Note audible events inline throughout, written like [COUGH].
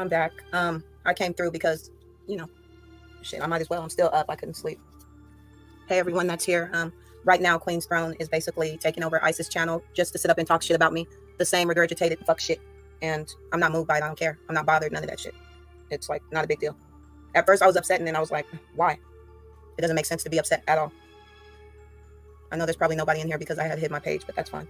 I'm back. Um, I came through because, you know, shit, I might as well. I'm still up. I couldn't sleep. Hey, everyone that's here. Um, right now, Queen's Throne is basically taking over Ice's channel just to sit up and talk shit about me. The same regurgitated fuck shit. And I'm not moved by it. I don't care. I'm not bothered. None of that shit. It's like not a big deal. At first, I was upset, and then I was like, why? It doesn't make sense to be upset at all. I know there's probably nobody in here because I had hit my page, but that's fine.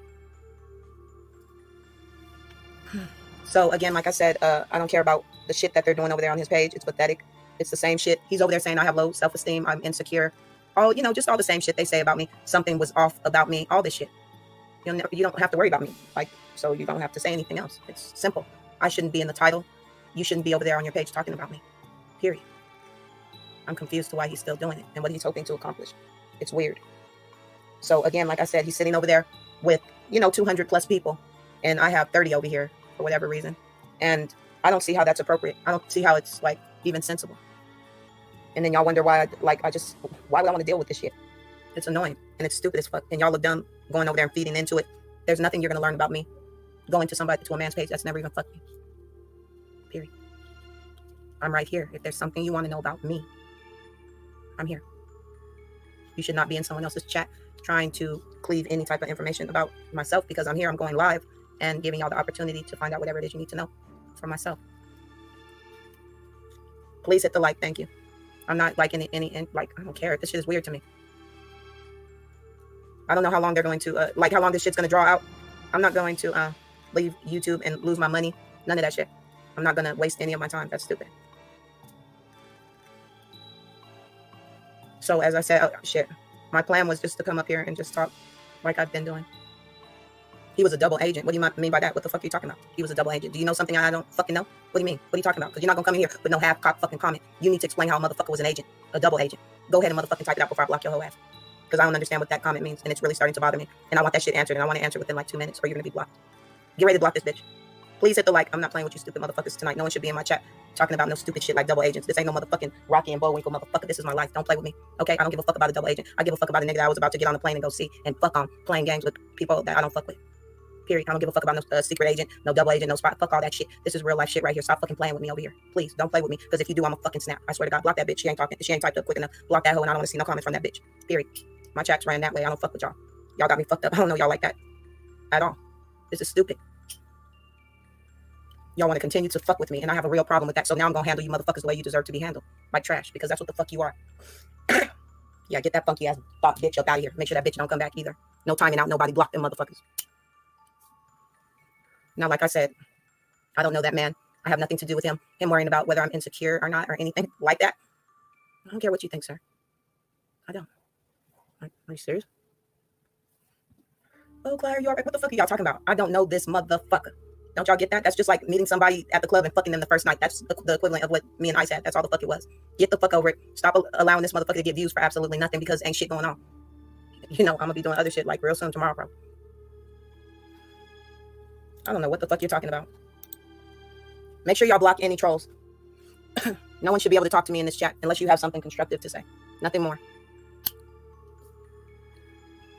So again, like I said, uh, I don't care about the shit that they're doing over there on his page. It's pathetic. It's the same shit. He's over there saying I have low self-esteem. I'm insecure. All you know, just all the same shit they say about me. Something was off about me. All this shit. You know, you don't have to worry about me. Like, so you don't have to say anything else. It's simple. I shouldn't be in the title. You shouldn't be over there on your page talking about me. Period. I'm confused to why he's still doing it and what he's hoping to accomplish. It's weird. So again, like I said, he's sitting over there with you know 200 plus people, and I have 30 over here for whatever reason. And I don't see how that's appropriate. I don't see how it's like even sensible. And then y'all wonder why, I, like, I just, why would I want to deal with this shit? It's annoying and it's stupid as fuck. And y'all look dumb going over there and feeding into it. There's nothing you're going to learn about me going to somebody, to a man's page that's never even fucked me. Period. I'm right here. If there's something you want to know about me, I'm here. You should not be in someone else's chat trying to cleave any type of information about myself because I'm here. I'm going live and giving y'all the opportunity to find out whatever it is you need to know for myself. Please hit the like. Thank you. I'm not like any, any, any like, I don't care. This shit is weird to me. I don't know how long they're going to, uh, like how long this shit's going to draw out. I'm not going to uh, leave YouTube and lose my money. None of that shit. I'm not going to waste any of my time. That's stupid. So as I said, oh, shit, my plan was just to come up here and just talk like I've been doing. He was a double agent. What do you mean by that? What the fuck are you talking about? He was a double agent. Do you know something I don't fucking know? What do you mean? What are you talking about? Because you're not gonna come in here with no half cock fucking comment. You need to explain how a motherfucker was an agent, a double agent. Go ahead and motherfucking type it out before I block your whole ass. Because I don't understand what that comment means, and it's really starting to bother me. And I want that shit answered, and I want to answer within like two minutes, or you're gonna be blocked. Get ready to block this bitch. Please hit the like. I'm not playing with you stupid motherfuckers tonight. No one should be in my chat talking about no stupid shit like double agents. This ain't no motherfucking Rocky and Bullwinkle motherfucker. This is my life. Don't play with me. Okay? I don't give a fuck about a double agent. I give a fuck about a nigga that I was about to get on the plane and go see and fuck on playing games with people that I don't fuck with. Period. I don't give a fuck about no uh, secret agent, no double agent, no spot. Fuck all that shit. This is real life shit right here. Stop fucking playing with me over here. Please don't play with me. Because if you do, I'm a fucking snap. I swear to God, block that bitch. She ain't talking. She ain't typed up quick enough. Block that hoe, and I don't want to see no comments from that bitch. Period. My chat's ran that way. I don't fuck with y'all. Y'all got me fucked up. I don't know y'all like that at all. This is stupid. Y'all want to continue to fuck with me, and I have a real problem with that. So now I'm gonna handle you motherfuckers the way you deserve to be handled, like trash, because that's what the fuck you are. [COUGHS] yeah, get that funky ass bitch up out of here. Make sure that bitch don't come back either. No timing out. Nobody block them motherfuckers. Now, like I said, I don't know that man. I have nothing to do with him. Him worrying about whether I'm insecure or not or anything like that. I don't care what you think, sir. I don't. Are, you serious? Oh, Claire, you all right? What the fuck are y'all talking about? I don't know this motherfucker. Don't y'all get that? That's just like meeting somebody at the club and fucking them the first night. That's the, equivalent of what me and Ice had. That's all the fuck it was. Get the fuck over it. Stop allowing this motherfucker to get views for absolutely nothing because ain't shit going on. You know, I'm gonna be doing other shit like real soon tomorrow, probably. I don't know what the fuck you're talking about. Make sure y'all block any trolls. [CLEARS THROAT] no one should be able to talk to me in this chat unless you have something constructive to say. Nothing more.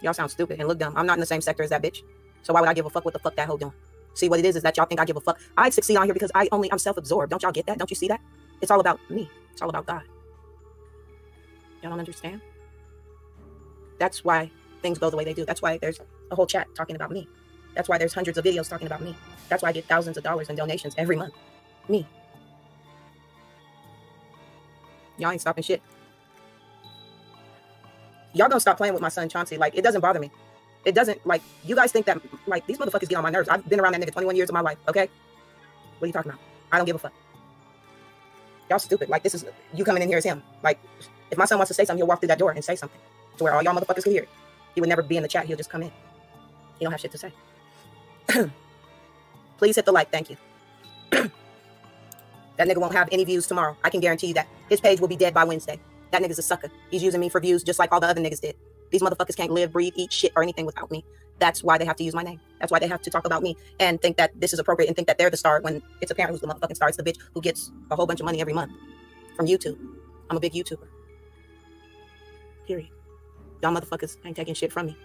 Y'all sound stupid and look dumb. I'm not in the same sector as that bitch. So why would I give a fuck what the fuck that hoe doing? See what it is is that y'all think I give a fuck. I succeed on here because I only I'm self-absorbed. Don't y'all get that? Don't you see that? It's all about me. It's all about God. Y'all don't understand? That's why things go the way they do. That's why there's a whole chat talking about me. That's why there's hundreds of videos talking about me. That's why I get thousands of dollars in donations every month. Me. Y'all ain't stopping shit. Y'all gonna stop playing with my son Chauncey. Like, it doesn't bother me. It doesn't, like, you guys think that, like, these motherfuckers get on my nerves. I've been around that nigga 21 years of my life, okay? What are you talking about? I don't give a fuck. Y'all stupid. Like, this is, you coming in here as him. Like, if my son wants to say something, he'll walk through that door and say something to where all y'all motherfuckers can hear it. He would never be in the chat. He'll just come in. He don't have shit to say. [COUGHS] Please hit the like. Thank you. [COUGHS] that nigga won't have any views tomorrow. I can guarantee you that. His page will be dead by Wednesday. That nigga's a sucker. He's using me for views just like all the other niggas did. These motherfuckers can't live, breathe, eat shit or anything without me. That's why they have to use my name. That's why they have to talk about me and think that this is appropriate and think that they're the star when it's apparent who's the motherfucking star. It's the bitch who gets a whole bunch of money every month from YouTube. I'm a big YouTuber. Period. Y'all motherfuckers ain't taking shit from me.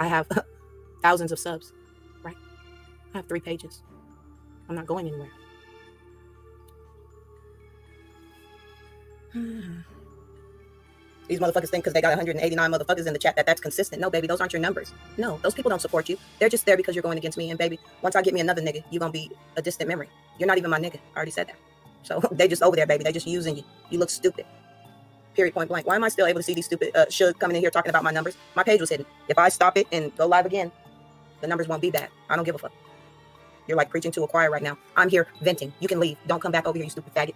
I have [LAUGHS] thousands of subs. I have three pages. I'm not going anywhere. [SIGHS] These motherfuckers think because they got 189 motherfuckers in the chat that that's consistent. No, baby, those aren't your numbers. No, those people don't support you. They're just there because you're going against me. And baby, once I get me another nigga, you're gonna be a distant memory. You're not even my nigga. I already said that. So [LAUGHS] they just over there, baby. They just using you. You look stupid. Period. Point blank. Why am I still able to see these stupid uh, should coming in here talking about my numbers? My page was hidden. If I stop it and go live again, the numbers won't be bad. I don't give a fuck. You're like preaching to a choir right now. I'm here venting. You can leave. Don't come back over here, you stupid faggot.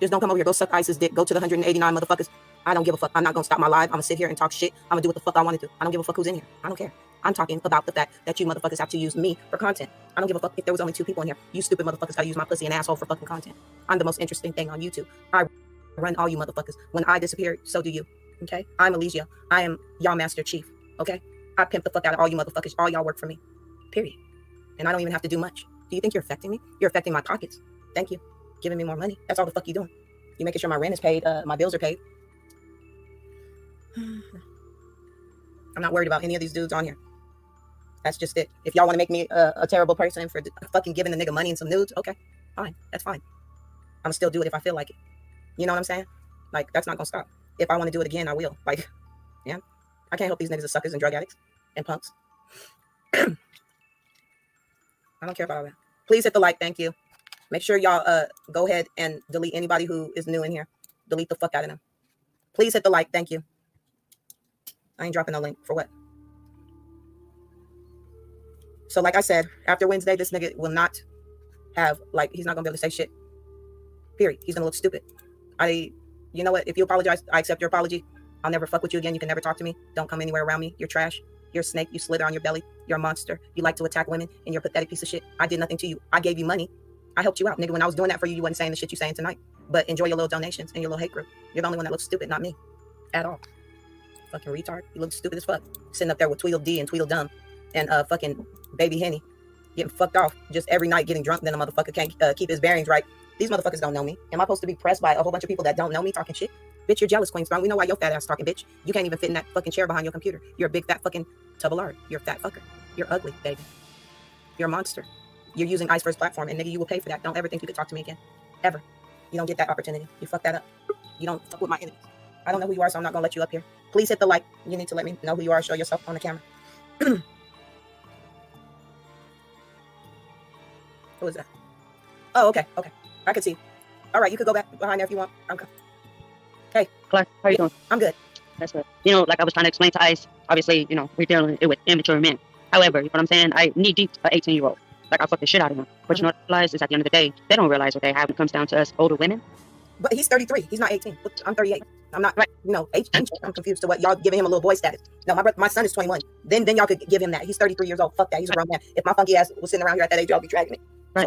Just don't come over here. Go suck Ice's dick. Go to the 189 motherfuckers. I don't give a fuck. I'm not gonna stop my live. I'm gonna sit here and talk shit. I'm gonna do what the fuck I want to do. I don't give a fuck who's in here. I don't care. I'm talking about the fact that you motherfuckers have to use me for content. I don't give a fuck if there was only two people in here. You stupid motherfuckers gotta use my pussy and asshole for fucking content. I'm the most interesting thing on YouTube. I run all you motherfuckers. When I disappear, so do you. Okay? I'm Alicia. I am y'all master chief. Okay? I pimp the fuck out of all you motherfuckers. All y'all work for me. Period. And I don't even have to do much. Do you think you're affecting me? You're affecting my pockets. Thank you. Giving me more money. That's all the fuck you doing. You making sure my rent is paid, uh, my bills are paid. [SIGHS] I'm not worried about any of these dudes on here. That's just it. If y'all want to make me a, a, terrible person for fucking giving the nigga money and some nudes, okay, fine. That's fine. I'm still do it if I feel like it. You know what I'm saying? Like that's not gonna stop. If I want to do it again, I will. Like, [LAUGHS] yeah, I can't help these niggas are suckers and drug addicts and punks. [CLEARS THROAT] I don't care about that. Please hit the like. Thank you. Make sure y'all uh go ahead and delete anybody who is new in here. Delete the fuck out of them. Please hit the like. Thank you. I ain't dropping no link for what. So, like I said, after Wednesday, this nigga will not have like he's not gonna be able to say shit. Period. He's gonna look stupid. I, you know what? If you apologize, I accept your apology. I'll never fuck with you again. You can never talk to me. Don't come anywhere around me. You're trash. You're a snake. You slither on your belly. You're a monster. You like to attack women, and you're a pathetic piece of shit. I did nothing to you. I gave you money. I helped you out, nigga. When I was doing that for you, you wasn't saying the shit you're saying tonight. But enjoy your little donations and your little hate group. You're the only one that looks stupid, not me, at all. Fucking retard. You look stupid as fuck. Sitting up there with Tweedledee and Tweedledum and uh fucking Baby Henny getting fucked off just every night getting drunk. Then a motherfucker can't uh, keep his bearings right. These motherfuckers don't know me. Am I supposed to be pressed by a whole bunch of people that don't know me talking shit? Bitch, you're jealous, Queen's Throne. We know why your fat ass talking, bitch. You can't even fit in that fucking chair behind your computer. You're a big fat fucking tub of lard. You're a fat fucker. You're ugly, baby. You're a monster. You're using Ice First platform, and nigga, you will pay for that. Don't ever think you could talk to me again. Ever. You don't get that opportunity. You fuck that up. You don't fuck with my enemies. I don't know who you are, so I'm not gonna let you up here. Please hit the like. You need to let me know who you are. Show yourself on the camera. [CLEARS THROAT] who is that? Oh, okay, okay. I can see. All right, you could go back behind there if you want. Okay. Hey, Clark, how are you doing? I'm good. That's good. You know, like I was trying to explain to Ice, obviously, you know, we're dealing with immature men. However, you know what I'm saying? I need deep an 18 year old. Like I fuck the shit out of him. But mm-hmm. you know what I realize is at the end of the day, they don't realize what they have when it comes down to us older women. But he's 33. He's not 18. I'm 38. I'm not right. You know, 18. I'm confused to what y'all giving him a little boy status. No, my brother, my son is 21. Then then y'all could give him that. He's 33 years old. Fuck that. He's a grown man. If my funky ass was sitting around here at that age, y'all be dragging me. Right.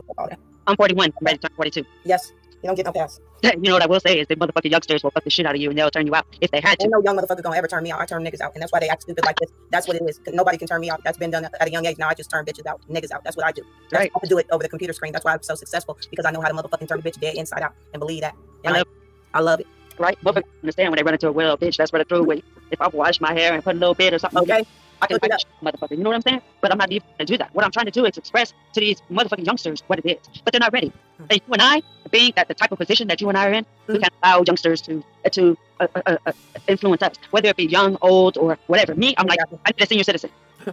I'm 41. I'm ready to turn 42. Yes. You don't get no pass. [LAUGHS] you know what I will say is the motherfucking youngsters will fuck the shit out of you and they'll turn you out if they had to. Ain't no young motherfucker gonna ever turn me out. I turn niggas out, and that's why they act stupid like this. That's what it is. Nobody can turn me out. That's been done at a young age. Now I just turn bitches out, niggas out. That's what I do. That's right. I have to do it over the computer screen. That's why I'm so successful because I know how to motherfucking turn a bitch dead inside out and believe that. And I love, I, I love it. Right? Motherfuckers understand when they run into a well, bitch. That's what I threw away. If I wash my hair and put a little bit or something, okay. I can fight motherfucker. You know what I'm saying? But I'm not even gonna do that. What I'm trying to do is express to these motherfucking youngsters what it is. But they're not ready. Mm-hmm. And you and I, being that the type of position that you and I are in, mm-hmm. we can allow youngsters to uh, to uh, uh, uh, influence us, whether it be young, old, or whatever. Me, I'm exactly. like, I need a senior citizen. [LAUGHS]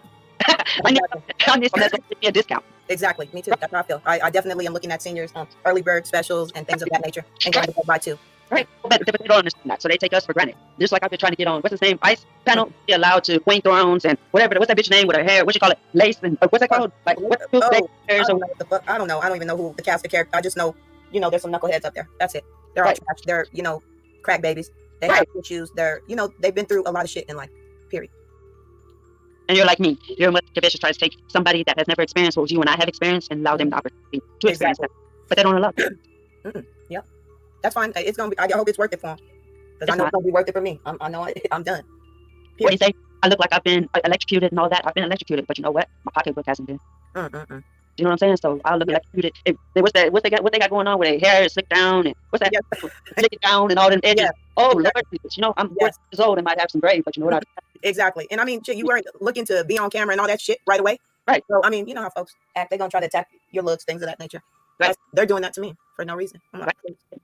I need, I need someone that's give me a discount. Exactly. Me too. That's how I feel. I, I definitely am looking at seniors, um, early bird specials, and things of that nature, and going to buy too. Right. But, but, they don't understand that. So they take us for granted. Just like I've been trying to get on, what's his name? Ice panel, be allowed to Queen Thrones and whatever. What's that bitch name with her hair? What you call it? Lace and uh, what's that called? Like, what, oh, I, don't know I don't know. I don't even know who the cast of character. I just know, you know, there's some knuckleheads up there. That's it. They're right. all trash. They're, you know, crack babies. They right. have issues. They're, you know, they've been through a lot of shit in life. Period. And you're like me. You're motivated tries to take somebody that has never experienced what you and I have experienced and allow them the opportunity to experience exactly. that. But they don't allow [CLEARS THROAT] it. Yep that's fine. It's gonna be. I hope it's worth it for him because I know not. it's gonna be worth it for me. I'm, i know I, am [LAUGHS] done. What do you say? I look like I've been uh, electrocuted and all that. I've been electrocuted, but you know what? My pocketbook hasn't been. Mm-mm-mm. You know what I'm saying? So I look electrocuted. If, what's that? What they got? What they got going on with their hair slicked down and what's that? Yeah. [LAUGHS] Slick down and all them edges. Yeah. Oh exactly. Lord, you know I'm yes. years old and might have some gray, but you know what? I [LAUGHS] exactly. And I mean, you weren't looking to be on camera and all that shit right away. Right. So I mean, you know how folks act. They're gonna try to attack your looks, things of that nature. Right. They're doing that to me for no reason. I'm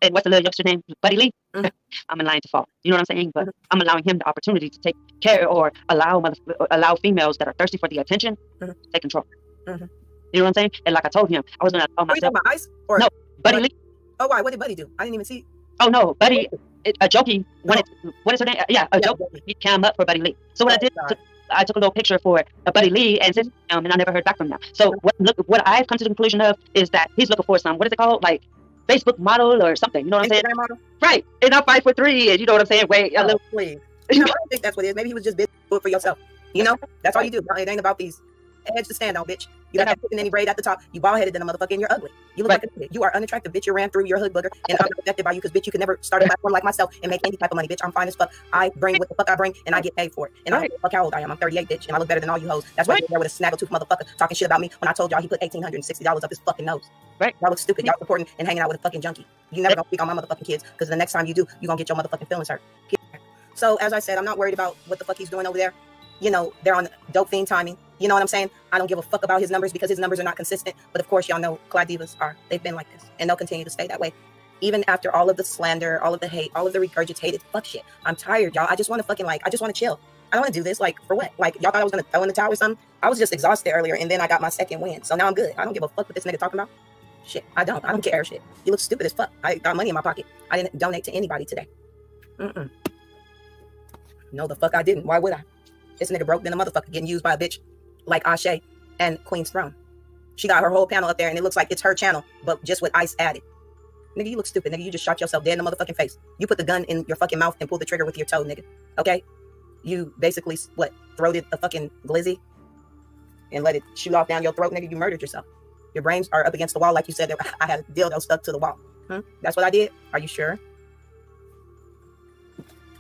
And what's the little youngster name? Buddy Lee. Mhm. [LAUGHS] I'm in line to fall. You know what I'm saying? But Mhm. I'm allowing him the opportunity to take care or allow allow females that are thirsty for the attention Mhm. take control. Mhm. You know what I'm saying? And like I told him, I was gonna allow Are you talking myself. about ice? Or No. Buddy Lee. oh, why? What did Buddy do? I didn't even see. Oh no, Buddy. It, a jokey. When it, what is her name? Yeah, a Yeah, joke. He came up for Buddy Lee. So what I Oh, did, God. took- I took a little picture for a Buddy Lee and sent him, um, and I never heard back from them. So what look, what I've come to the conclusion of is that he's looking for some what is it called, like Facebook model or something. You know what I'm saying? Model? Right. And I'm five foot three, and you know what I'm saying? Wait, a Oh, little. please. No, [LAUGHS] I don't think that's what it is. Maybe he was just big it for yourself. You know, that's all you do. It ain't about these edge to stand on, bitch. You don't have to any braid at the top. You bald headed than a motherfucker, and you're ugly. You look Right. like idiot. You are unattractive, bitch. You ran through your hood booger, and I'm affected by you because bitch, you could never start a platform like myself and make any type of money, bitch. I'm fine as fuck. I bring what the fuck I bring, and I get paid for it. And I don't give a fuck how old I am. I'm 38, bitch, and I look better than all you hoes. That's why Right. you're there with a snaggletooth motherfucker talking shit about me when I told y'all he put $1,860 up his fucking nose. Right. Y'all look stupid. Y'all supporting and hanging out with a fucking junkie. You never gonna speak on my motherfucking kids because the next time you do, you gonna get your motherfucking feelings hurt. So as I said, I'm not worried about what the fuck he's doing over there. You know, they're on dope fiend timing. You know what I'm saying? I don't give a fuck about his numbers because his numbers are not consistent. But of course, y'all know Clydivas are. They've been like this, and they'll continue to stay that way. Even after all of the slander, all of the hate, all of the regurgitated fuck shit. I'm tired, y'all. I just want to fucking like, I just want to chill. I don't want to do this. Like, for what? Like, y'all thought I was gonna throw in the towel or something? I was just exhausted earlier, and then I got my second win. So now I'm good. I don't give a fuck what this nigga talking about. Shit, I don't. I don't care. Shit, you look stupid as fuck. I got money in my pocket. I didn't donate to anybody today. Mm-mm. No, the fuck I didn't. Why would I? This nigga broke than a motherfucker getting used by a bitch like Ashe and Queen's Throne. She got her whole panel up there, and it looks like it's her channel, but just with ice added. Nigga, you look stupid. Nigga, you just shot yourself dead in the motherfucking face. You put the gun in your fucking mouth and pulled the trigger with your toe, nigga. Okay? You basically, what, throated a fucking glizzy and let it shoot off down your throat, nigga. You murdered yourself. Your brains are up against the wall, like you said. [LAUGHS] I had a dildo stuck to the wall. Hmm? That's what I did? Are you sure?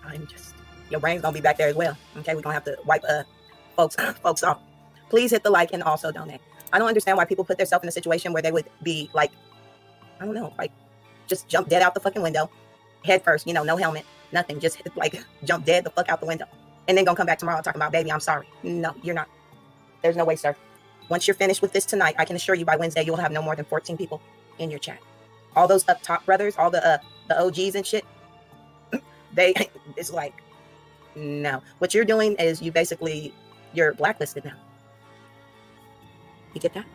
I'm just, your brain's gonna be back there as well. Okay? We're gonna have to wipe uh folks [GASPS] folks off. Please hit the like and also donate. I don't understand why people put themselves in a situation where they would be like, I don't know, like just jump dead out the fucking window, head first, you know, no helmet, nothing, just like [LAUGHS] jump dead the fuck out the window, and then gonna come back tomorrow talking about, baby, I'm sorry. No, you're not. There's no way, sir. Once you're finished with this tonight, I can assure you by Wednesday you'll have no more than 14 people in your chat. All those up top brothers, all the uh, the OGs and shit, [CLEARS THROAT] they [LAUGHS] it's like, no. What you're doing is you basically you're blacklisted now. You get that?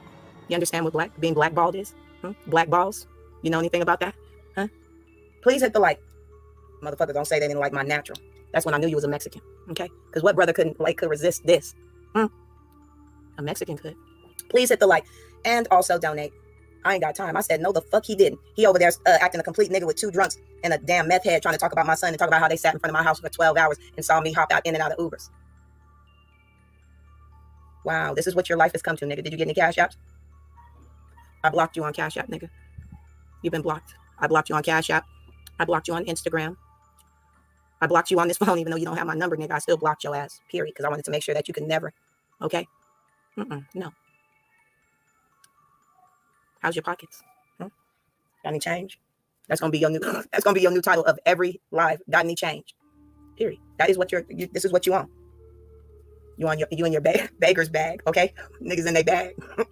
You understand what black being blackballed is? Hmm? Black balls? You know anything about that? Huh? Please hit the like. Motherfucker, don't say they didn't like my natural. That's when I knew you was a Mexican. Okay? Because what brother couldn't like could resist this? Hmm? A Mexican could. Please hit the like and also donate. I ain't got time. I said no, the fuck he didn't. He over there uh, acting a complete nigga with two drunks and a damn meth head trying to talk about my son and talk about how they sat in front of my house for 12 hours and saw me hop out in and out of Ubers. Wow, this is what your life has come to, nigga. Did you get any cash apps? I blocked you on Cash App, nigga. You've been blocked. I blocked you on Cash App. I blocked you on Instagram. I blocked you on this [LAUGHS] phone, even though you don't have my number, nigga. I still blocked your ass, period, because I wanted to make sure that you could never, okay? Mm-mm, no. How's your pockets? Hmm? Got any change? That's gonna be your new. [LAUGHS] That's gonna be your new title of every live. Got any change? Period. That is what you're. You, this is what you want. You on your. You in your bag, [LAUGHS] beggar's bag, okay? Niggas in their bag. [LAUGHS]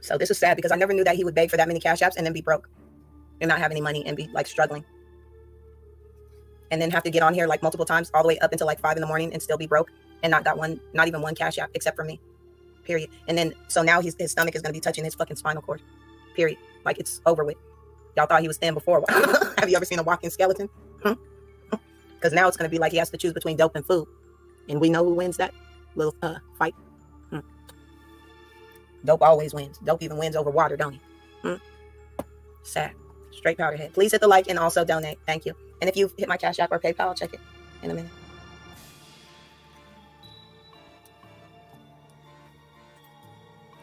so this is sad because I never knew that he would beg for that many cash apps and then be broke, and not have any money and be like struggling, and then have to get on here like multiple times all the way up until like five in the morning and still be broke and not got one, not even one cash app except for me period. And then so now his, his stomach is to be touching his fucking spinal cord, period. Like it's over with. Y'all thought he was thin before. [LAUGHS] Have you ever seen a walking skeleton? Because now it's going to be like he has to choose between dope and food, and we know who wins that little uh, fight. Hmm. Dope always wins. Dope even wins over water, don't he? Hmm. Sad. Straight powder head. Please hit the like and also donate. Thank you. And if you hit my Cash App or PayPal, I'll check it in a minute.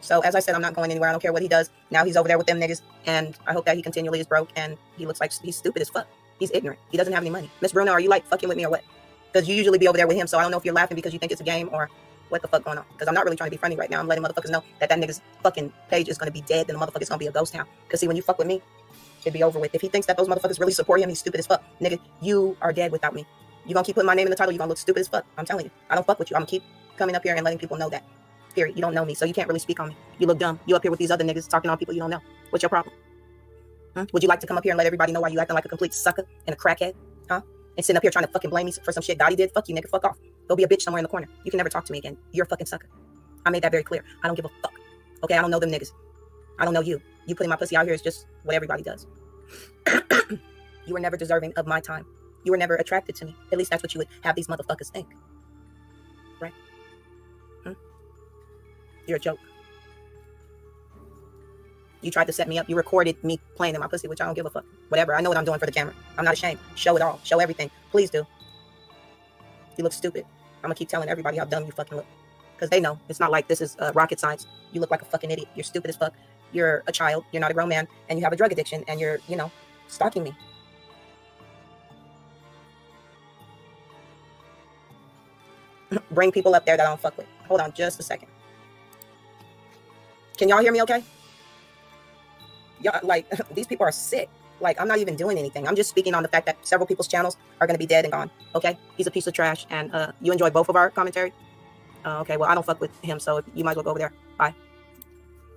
So as I said, I'm not going anywhere. I don't care what he does. Now he's over there with them niggas, and I hope that he continually is broke and he looks like he's stupid as fuck. He's ignorant. He doesn't have any money. Miss Bruno, are you like fucking with me or what? Because you usually be over there with him, so I don't know if you're laughing because you think it's a game or what the fuck going on. Because I'm not really trying to be funny right now. I'm letting motherfuckers know that that nigga's fucking page is going to be dead, then the motherfucker's going to be a ghost town. Because see, when you fuck with me, it'd be over with. If he thinks that those motherfuckers really support him, he's stupid as fuck. Nigga, you are dead without me. You gonna keep putting my name in the title, you're gonna look stupid as fuck. I'm telling you. I don't fuck with you. I'm gonna keep coming up here and letting people know that. Period. You don't know me, so you can't really speak on me. You look dumb. You up here with these other niggas talking on people you don't know. What's your problem? Huh? Would you like to come up here and let everybody know why you acting like a complete sucker and a crackhead? Huh? And sitting up here trying to fucking blame me for some shit Dottie did? Fuck you, nigga. Fuck off. Go be a bitch somewhere in the corner. You can never talk to me again. You're a fucking sucker. I made that very clear. I don't give a fuck. Okay, I don't know them niggas. I don't know you. You putting my pussy out here is just what everybody does. [COUGHS] you were never deserving of my time. You were never attracted to me. At least that's what you would have these motherfuckers think. Right? Hmm? You're a joke. You tried to set me up. You recorded me playing in my pussy, which I don't give a fuck. Whatever. I know what I'm doing for the camera. I'm not ashamed. Show it all. Show everything. Please do. You look stupid. I'm gonna keep telling everybody how dumb you fucking look. Because they know. It's not like this is uh, rocket science. You look like a fucking idiot. You're stupid as fuck. You're a child. You're not a grown man. And you have a drug addiction. And you're, you know, stalking me. Bring people up there that I don't fuck with. Hold on just a second. Can y'all hear me okay? Y'all, like, [LAUGHS] these people are sick. Like, I'm not even doing anything. I'm just speaking on the fact that several people's channels are going to be dead and gone. Okay? He's a piece of trash. And uh, you enjoy both of our commentary? Uh, okay, well, I don't fuck with him, so you might as well go over there. Bye.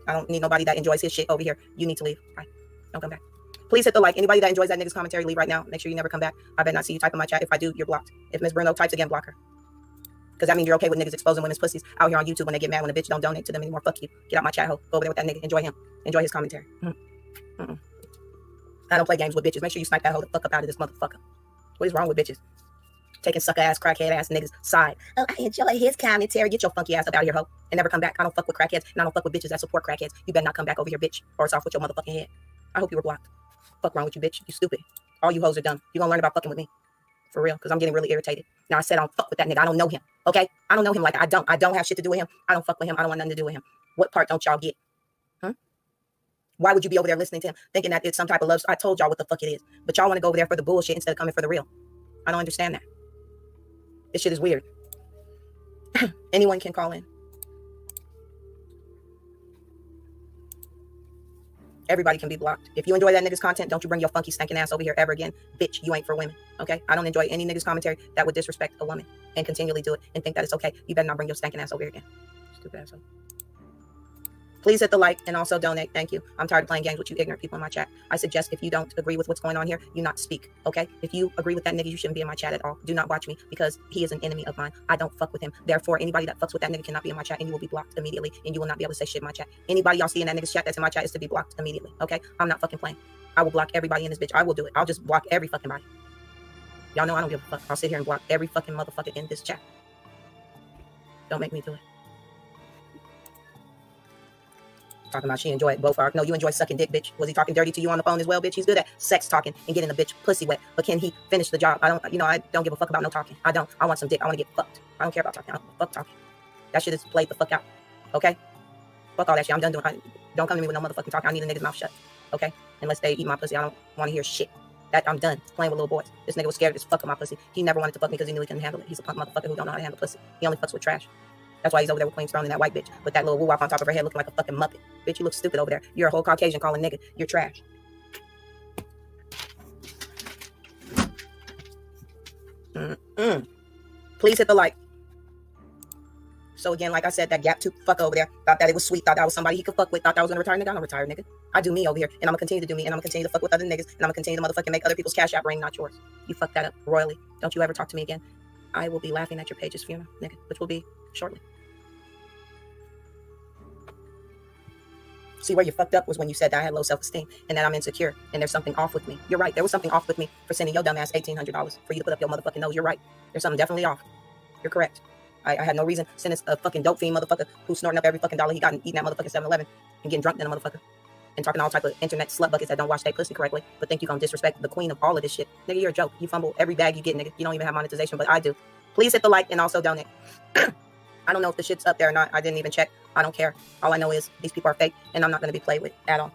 I don't need nobody that enjoys his shit over here. You need to leave. Bye. Don't come back. Please hit the like. Anybody that enjoys that nigga's commentary, leave right now. Make sure you never come back. I bet not see you type in my chat. If I do, you're blocked. If Ms. Bruno types again, block her. Because that means you're okay with niggas exposing women's pussies out here on YouTube when they get mad when a bitch don't donate to them anymore. Fuck you. Get out my chat hole. Go over there with that nigga. Enjoy him. Enjoy his commentary. Mm -mm. I don't play games with bitches. Make sure you snipe that hoe the fuck up out of this motherfucker. What is wrong with bitches? Taking sucker ass, crackhead ass niggas side. Oh, I enjoy his commentary. Get your funky ass up out of here, hoe. And never come back. I don't fuck with crackheads. And I don't fuck with bitches that support crackheads. You better not come back over here, bitch. Or it's off with your motherfucking head. I hope you were blocked. Fuck wrong with you, bitch. You stupid. All you hoes are dumb. You gonna learn about fucking with me. For real. Because I'm getting really irritated. Now I said I don't fuck with that nigga. I don't know him. Okay? I don't know him like I don't. I don't have shit to do with him. I don't fuck with him. I don't want nothing to do with him. What part don't y'all get? Huh? Why would you be over there listening to him, thinking that it's some type of love? I told y'all what the fuck it is. But y'all want to go over there for the bullshit instead of coming for the real. I don't understand that. This shit is weird. [CLEARS THROAT] Anyone can call in. Everybody can be blocked. If you enjoy that nigga's content, don't you bring your funky stinking ass over here ever again. Bitch, you ain't for women. Okay? I don't enjoy any nigga's commentary that would disrespect a woman and continually do it and think that it's okay. You better not bring your stinking ass over here again. Stupid asshole. Please hit the like and also donate. Thank you. I'm tired of playing games with you ignorant people in my chat. I suggest if you don't agree with what's going on here, you not speak. Okay? If you agree with that nigga, you shouldn't be in my chat at all. Do not watch me because he is an enemy of mine. I don't fuck with him. Therefore, anybody that fucks with that nigga cannot be in my chat and you will be blocked immediately and you will not be able to say shit in my chat. Anybody y'all see in that nigga's chat that's in my chat is to be blocked immediately. Okay? I'm not fucking playing. I will block everybody in this bitch. I will do it. I'll just block every fucking body. Y'all know I don't give a fuck. I'll sit here and block every fucking motherfucker in this chat. Don't make me do it. Talking about she enjoyed both are no, you enjoy sucking dick, bitch. Was he talking dirty to you on the phone as well, bitch? He's good at sex talking and getting a bitch pussy wet. But can he finish the job? I don't, you know, I don't give a fuck about no talking. I don't. I want some dick. I want to get fucked. I don't care about talking. I don't fuck talking. That shit is played the fuck out. Okay? Fuck all that shit. I'm done doing. I, don't come to me with no motherfucking talking. I need a nigga's mouth shut. Okay? Unless they eat my pussy, I don't want to hear shit. That I'm done playing with little boys. This nigga was scared as fuck of my pussy. He never wanted to fuck me because he knew he couldn't handle it. He's a punk motherfucker who don't know how to handle pussy. He only fucks with trash. That's why he's over there with Queen Throne and that white bitch with that little woo wop on top of her head looking like a fucking muppet. Bitch, you look stupid over there. You're a whole Caucasian calling nigga. You're trash. Mm-mm. Please hit the like. So again, like I said, that gap tooth fuck over there thought that it was sweet, thought that was somebody he could fuck with, thought that I was gonna retire nigga. I'm a retire nigga. I do me over here, and I'm gonna continue to do me, and I'm gonna continue to fuck with other niggas, and I'm gonna continue to motherfucking make other people's cash app ring, not yours. You fucked that up royally. Don't you ever talk to me again. I will be laughing at your page's funeral, nigga, which will be shortly. See where you fucked up was when you said that I had low self-esteem and that I'm insecure and there's something off with me. You're right. There was something off with me for sending your dumb ass eighteen hundred dollars for you to put up your motherfucking nose. You're right. There's something definitely off. You're correct. I, I had no reason sending a fucking dope fiend motherfucker who's snorting up every fucking dollar he got and eating that motherfucking 7-Eleven and getting drunk than a motherfucker and talking all type of internet slut buckets that don't wash their pussy correctly, but think you gonna disrespect the queen of all of this shit. Nigga, you're a joke. You fumble every bag you get, nigga. You don't even have monetization, but I do. Please hit the like and also donate. [CLEARS THROAT] I don't know if the shit's up there or not. I didn't even check. I don't care. All I know is these people are fake, and I'm not going to be played with at all.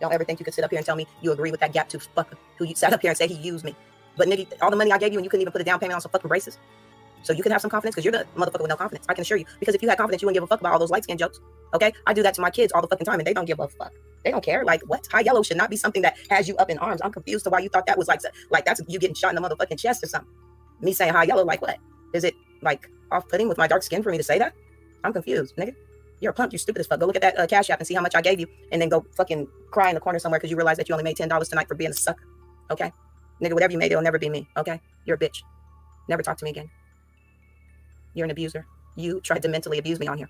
Don't ever think you could sit up here and tell me you agree with that gap tooth fucker who you sat up here and say he used me. But nigga, all the money I gave you and you couldn't even put a down payment on some fucking braces. So you can have some confidence because you're the motherfucker with no confidence. I can assure you. Because if you had confidence, you wouldn't give a fuck about all those light skin jokes. Okay? I do that to my kids all the fucking time and they don't give a fuck. They don't care. Like what? High yellow should not be something that has you up in arms. I'm confused to why you thought that was like like that's you getting shot in the motherfucking chest or something. Me saying high yellow, like what? Is it like off putting with my dark skin for me to say that? I'm confused, nigga. You're a punk. You're stupid as fuck. Go look at that uh, cash app and see how much I gave you, and then go fucking cry in the corner somewhere because you realize that you only made ten dollars tonight for being a sucker. Okay, nigga, whatever you made, it'll never be me. Okay, you're a bitch. Never talk to me again. You're an abuser. You tried to mentally abuse me on here.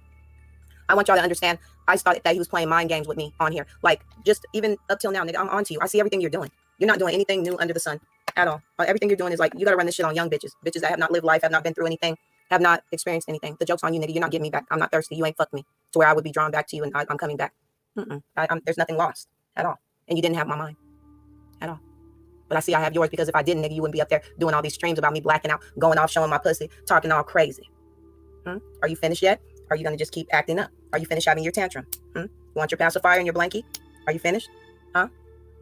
I want y'all to understand. I thought that he was playing mind games with me on here. Like just even up till now, nigga, I'm on to you. I see everything you're doing. You're not doing anything new under the sun at all. Uh, everything you're doing is like you gotta run this shit on young bitches, bitches that have not lived life, have not been through anything, have not experienced anything. The joke's on you, nigga. You're not getting me back. I'm not thirsty. You ain't fucked me to where I would be drawn back to you, and I, am coming back. I, there's nothing lost at all, and you didn't have my mind at all. But I see I have yours because if I didn't, nigga, you wouldn't be up there doing all these streams about me blacking out, going off, showing my pussy, talking all crazy. Hmm? Are you finished yet? Are you gonna just keep acting up? Are you finished having your tantrum? Hmm? You want your pacifier and your blankie? Are you finished? Huh?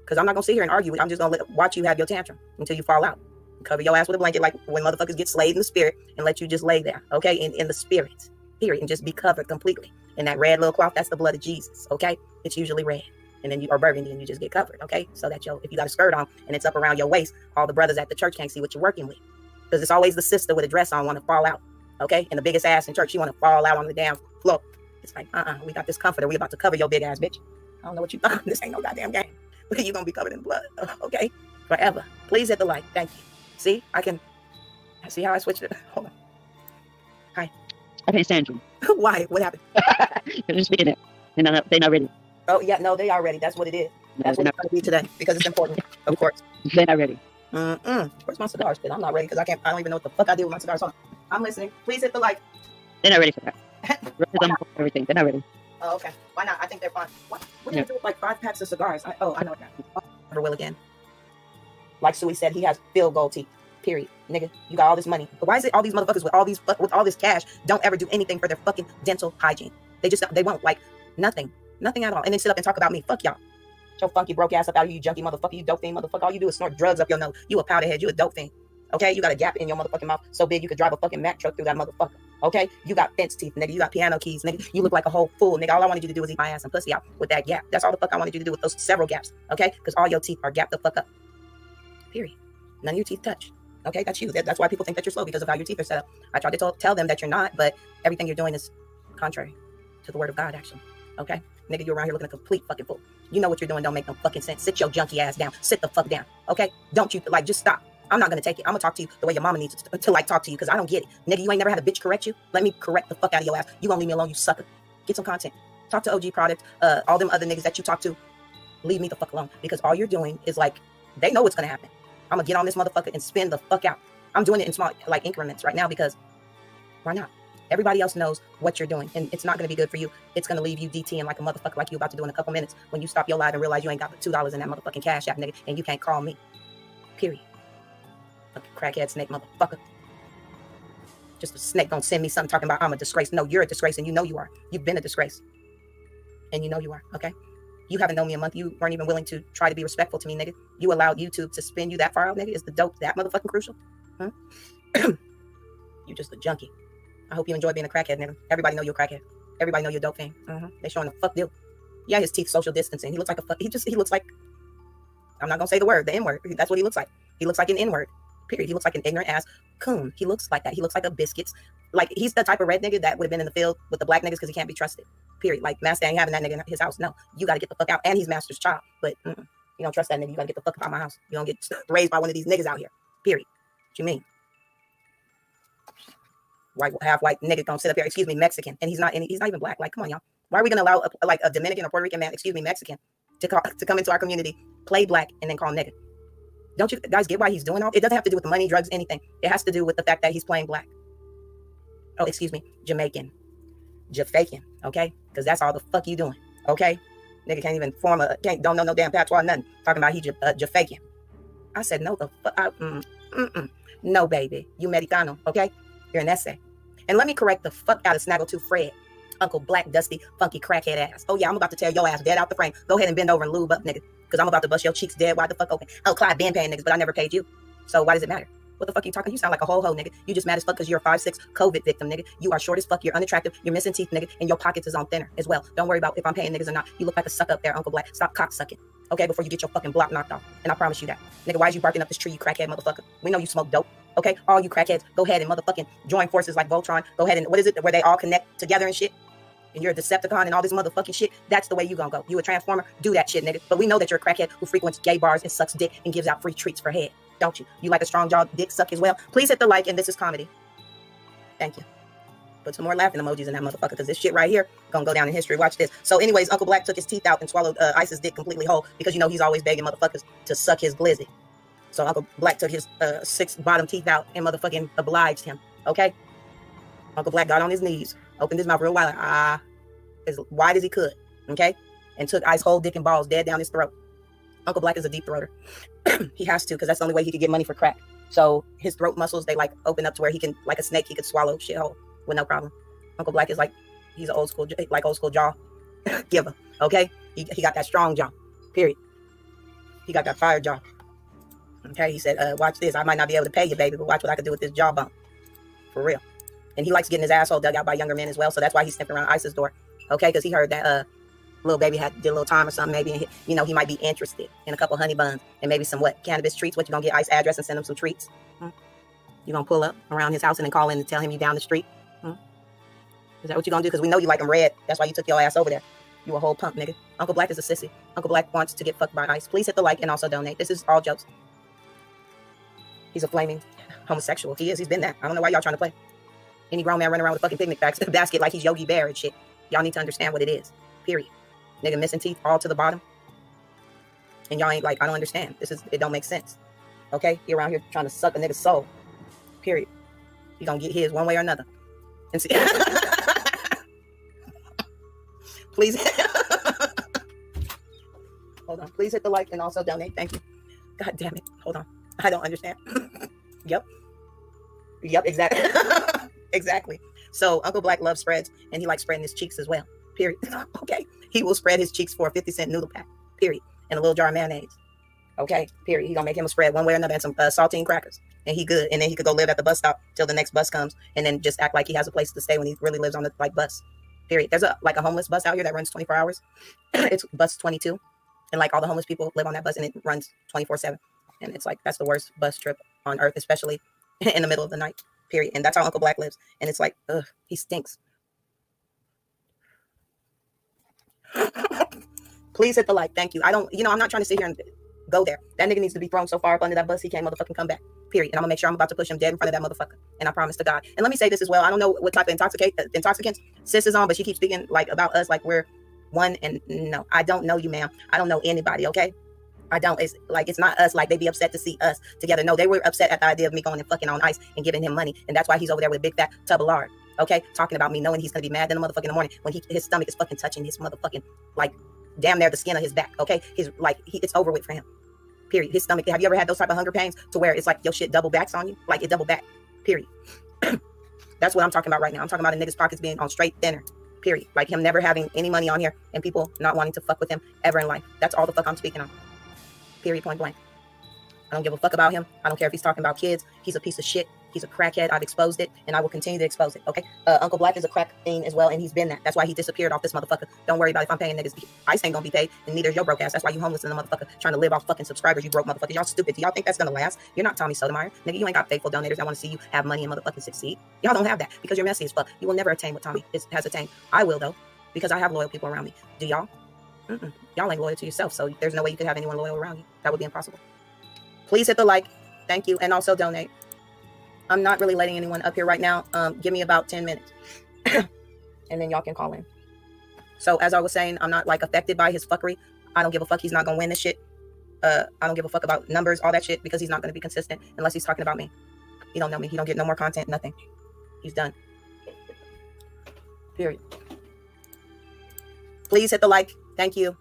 Because I'm not gonna sit here and argue. I'm just gonna let, watch you have your tantrum until you fall out. Cover your ass with a blanket like when motherfuckers get slayed in the spirit and let you just lay there, okay? In, in the spirit, period, and just be covered completely. In that red little cloth, that's the blood of Jesus, okay? It's usually red. And then you are burgundy and you just get covered, okay? So that yo, if you got a skirt on and it's up around your waist, all the brothers at the church can't see what you're working with. Because it's always the sister with a dress on want to fall out, okay? And the biggest ass in church, she want to fall out on the damn floor. It's like, uh-uh, we got this comforter. We about to cover your big ass bitch. I don't know what you thought. [LAUGHS] This ain't no goddamn game. You're gonna be covered in blood, [LAUGHS] okay? Forever. Please hit the like. Thank you. See, I can see how I switched it. [LAUGHS] Hold on. Hi. I can't stand you. Why? What happened? You're speaking it. They're not, they're not ready. Oh, yeah, no, they are ready. That's what it is. That's what it's to be today because it's important, of course. They're not ready. Mm-mm. Where's my cigars? I'm not ready because I can't, I don't even know what the fuck I do with my cigars. Hold on. I'm listening. Please hit the like. They're not ready for that. [LAUGHS] everything. They're not ready. Oh, okay. Why not? I think they're fun. What? What do you do with like five packs of cigars? I, oh, I know that. Never will again. Like Suey said, he has field gold teeth. Period. Nigga, you got all this money. But why is it all these motherfuckers with all these with all this cash don't ever do anything for their fucking dental hygiene? They just they won't like nothing. Nothing at all. And then sit up and talk about me. Fuck y'all. Your funky broke ass up out of you, junkie motherfucker, you dope fiend motherfucker. All you do is snort drugs up your nose. You a powderhead, you a dope fiend. Okay, you got a gap in your motherfucking mouth so big you could drive a fucking Mack truck through that motherfucker. Okay, you got fence teeth, nigga. You got piano keys, nigga. You look like a whole fool, nigga. All I wanted you to do was eat my ass and pussy out with that gap. That's all the fuck I wanted you to do with those several gaps. Okay, because all your teeth are gapped the fuck up. Period. None of your teeth touch. Okay, that's you. That's why people think that you're slow because of how your teeth are set up. I tried to t- tell them that you're not, but everything you're doing is contrary to the word of God, actually. Okay, nigga, you're around here looking a complete fucking fool. You know what you're doing don't make no fucking sense. Sit your junky ass down. Sit the fuck down. Okay, don't you like just stop. I'm not gonna take it. I'm gonna talk to you the way your mama needs to, to like talk to you because I don't get it. Nigga, you ain't never had a bitch correct you. Let me correct the fuck out of your ass. You gonna leave me alone, you sucker. Get some content. Talk to OG Product, uh, all them other niggas that you talk to. Leave me the fuck alone because all you're doing is like, they know what's gonna happen. I'm gonna get on this motherfucker and spin the fuck out. I'm doing it in small like increments right now because why not? Everybody else knows what you're doing, and it's not going to be good for you. It's going to leave you DTing like a motherfucker, like you about to do in a couple minutes when you stop your live and realize you ain't got two dollars in that motherfucking cash app, nigga, and you can't call me. Period. Fucking crackhead snake motherfucker. Just a snake don't send me something talking about I'm a disgrace. No, you're a disgrace, and you know you are. You've been a disgrace, and you know you are. Okay. You haven't known me a month. You weren't even willing to try to be respectful to me, nigga. You allowed YouTube to spin you that far out, nigga. Is the dope that motherfucking crucial? Huh? [CLEARS THROAT] you just a junkie. I hope you enjoy being a crackhead, nigga. Everybody know you're a crackhead. Everybody know you're a dope fan. Uh-huh. They showing the fuck deal. Yeah, his teeth social distancing. He looks like a fuck. He just he looks like. I'm not gonna say the word, the N word. That's what he looks like. He looks like an N word. Period. He looks like an ignorant ass coon. He looks like that. He looks like a biscuits. Like he's the type of red nigga that would have been in the field with the black niggas because he can't be trusted. Period. Like Master ain't having that nigga in his house. No, you got to get the fuck out. And he's Master's child. But mm you don't trust that nigga. You got to get the fuck out of my house. You don't get [LAUGHS] raised by one of these niggas out here. Period. What you mean? White, half white nigga gonna sit up here. Excuse me, Mexican, and he's not. Any, he's not even black. Like, come on, y'all. Why are we gonna allow a, like a Dominican or Puerto Rican man? Excuse me, Mexican, to call, [LAUGHS] to come into our community, play black, and then call nigga? Don't you guys get why he's doing all? It doesn't have to do with the money, drugs, anything. It has to do with the fact that he's playing black. Oh, excuse me, Jamaican, Jafakin, okay? Because that's all the fuck you doing, okay? Nigga can't even form a can't don't know no damn patois, nothing. Talking about he uh, Jafakin. I said no, the fuck, mm, mm, no, baby, you Americano, okay? You're an essay. And let me correct the fuck out of Snaggletooth Fred. Uncle Black, Dusty, Funky Crackhead ass. Oh, yeah, I'm about to tear your ass dead out the frame. Go ahead and bend over and lube up, nigga. Because I'm about to bust your cheeks dead wide the fuck open. Oh, Clyde been paying niggas, but I never paid you. So why does it matter? What the fuck you talking? You sound like a whole ho, nigga. You just mad as fuck because you're a five six COVID victim, nigga. You are short as fuck. You're unattractive. You're missing teeth, nigga, and your pockets is on thinner as well. Don't worry about if I'm paying niggas or not. You look like a suck up there, Uncle Black. Stop cock sucking, okay? Before you get your fucking block knocked off. And I promise you that, nigga. Why is you barking up this tree, you crackhead motherfucker? We know you smoke dope. Okay, all you crackheads, go ahead and motherfucking join forces like Voltron. Go ahead and what is it where they all connect together and shit? And you're a Decepticon and all this motherfucking shit, that's the way you gonna go. You a Transformer, do that shit, nigga. But we know that you're a crackhead who frequents gay bars and sucks dick and gives out free treats for head, don't you? You like a strong jaw dick suck as well? Please hit the like, and this is comedy. Thank you. Put some more laughing emojis in that motherfucker because this shit right here gonna go down in history. Watch this. So, anyways, Uncle Black took his teeth out and swallowed uh, Ice's dick completely whole because you know he's always begging motherfuckers to suck his glizzy. So Uncle Black took his uh, six bottom teeth out and motherfucking obliged him. Okay. Uncle Black got on his knees, opened his mouth real wide, ah, as wide as he could. Okay, and took Ice whole dick and balls dead down his throat. Uncle Black is a deep throater. [CLEARS THROAT] he has to because that's the only way he could get money for crack. So his throat muscles they like open up to where he can, like a snake, he could swallow shit whole with no problem. Uncle Black is like he's an old school, like old school jaw [LAUGHS] giver. Okay, he, he got that strong jaw. Period. He got that fire jaw. Okay, he said, uh, "Watch this. I might not be able to pay you, baby, but watch what I can do with this jaw bump." For real. And he likes getting his asshole dug out by younger men as well. So that's why he's sniffing around Ice's door. Okay, because he heard that uh little baby had did a little time or something, maybe, and he, you know, he might be interested in a couple honey buns and maybe some what cannabis treats. What you gonna get Ice address and send him some treats? Hmm? You gonna pull up around his house and then call in and tell him you down the street? Hmm? Is that what you gonna do? Because we know you like him red. That's why you took your ass over there. You a whole pump, nigga. Uncle Black is a sissy. Uncle Black wants to get fucked by Ice. Please hit the like and also donate. This is all jokes. He's a flaming homosexual. He is. He's been that. I don't know why y'all trying to play. Any grown man running around with a fucking picnic [LAUGHS] basket like he's Yogi Bear and shit. Y'all need to understand what it is. Period. Nigga missing teeth all to the bottom. And y'all ain't like, I don't understand. This is it don't make sense. Okay? He around here trying to suck a nigga's soul. Period. He gonna get his one way or another. And see [LAUGHS] Please [LAUGHS] Hold on. Please hit the like and also donate. Thank you. God damn it. Hold on. I don't understand. yep. Yep, exactly. Exactly. So Uncle Black loves spreads and he likes spreading his cheeks as well. Period. [LAUGHS] okay. He will spread his cheeks for a 50 cent noodle pack. Period. And a little jar of mayonnaise. Okay. Period. He gonna make him a spread one way or another and some uh, saltine crackers. And he good. And then he could go live at the bus stop till the next bus comes and then just act like he has a place to stay when he really lives on the like bus. Period. There's a like a homeless bus out here that runs 24 hours. [CLEARS THROAT] it's bus 22. And like all the homeless people live on that bus and it runs 24 7. And it's like that's the worst bus trip on earth, especially [LAUGHS] in the middle of the night. Period. And that's how Uncle Black lives. And it's like, ugh, he stinks. [LAUGHS] Please hit the like. Thank you. I don't, you know, I'm not trying to sit here and go there. That nigga needs to be thrown so far up under that bus he can't motherfucking come back. Period. And I'm gonna make sure I'm about to push him dead in front of that motherfucker. And I promise to God. And let me say this as well. I don't know what type of intoxicate uh, intoxicants sis is on, but she keeps speaking like about us like we're one. And no, I don't know you, ma'am. I don't know anybody. Okay. I don't. It's like it's not us. Like they'd be upset to see us together. No, they were upset at the idea of me going and fucking on ice and giving him money, and that's why he's over there with a big fat tub of lard. Okay, talking about me, knowing he's gonna be mad in the motherfucking morning when he his stomach is fucking touching his motherfucking like damn near the skin of his back. Okay, his like he, it's over with for him. Period. His stomach. Have you ever had those type of hunger pains to where it's like your shit double backs on you? Like it double back. Period. [COUGHS] that's what I'm talking about right now. I'm talking about a nigga's pockets being on straight thinner. Period. Like him never having any money on here and people not wanting to fuck with him ever in life. That's all the fuck I'm speaking on. Period, point blank. I don't give a fuck about him. I don't care if he's talking about kids. He's a piece of shit. He's a crackhead. I've exposed it, and I will continue to expose it. Okay. Uh, Uncle Black is a crack thing as well, and he's been that. That's why he disappeared off this motherfucker. Don't worry about it. if I'm paying niggas. Ice ain't gonna be paid, and neither is your broke ass. That's why you homeless in the motherfucker trying to live off fucking subscribers. You broke motherfuckers. Y'all stupid. Do y'all think that's gonna last? You're not Tommy Sotomayor, nigga. You ain't got faithful donators that want to see you have money and motherfucking succeed. Y'all don't have that because you're messy as fuck. You will never attain what Tommy is, has attained. I will though, because I have loyal people around me. Do y'all? Mm-mm. Y'all ain't loyal to yourself, so there's no way you could have anyone loyal around you. That would be impossible. Please hit the like. Thank you. And also donate. I'm not really letting anyone up here right now. Um, give me about 10 minutes. [COUGHS] and then y'all can call in. So as I was saying, I'm not like affected by his fuckery. I don't give a fuck. He's not gonna win this shit. Uh, I don't give a fuck about numbers, all that shit, because he's not gonna be consistent unless he's talking about me. He don't know me. He don't get no more content, nothing. He's done. Period. Please hit the like. Thank you.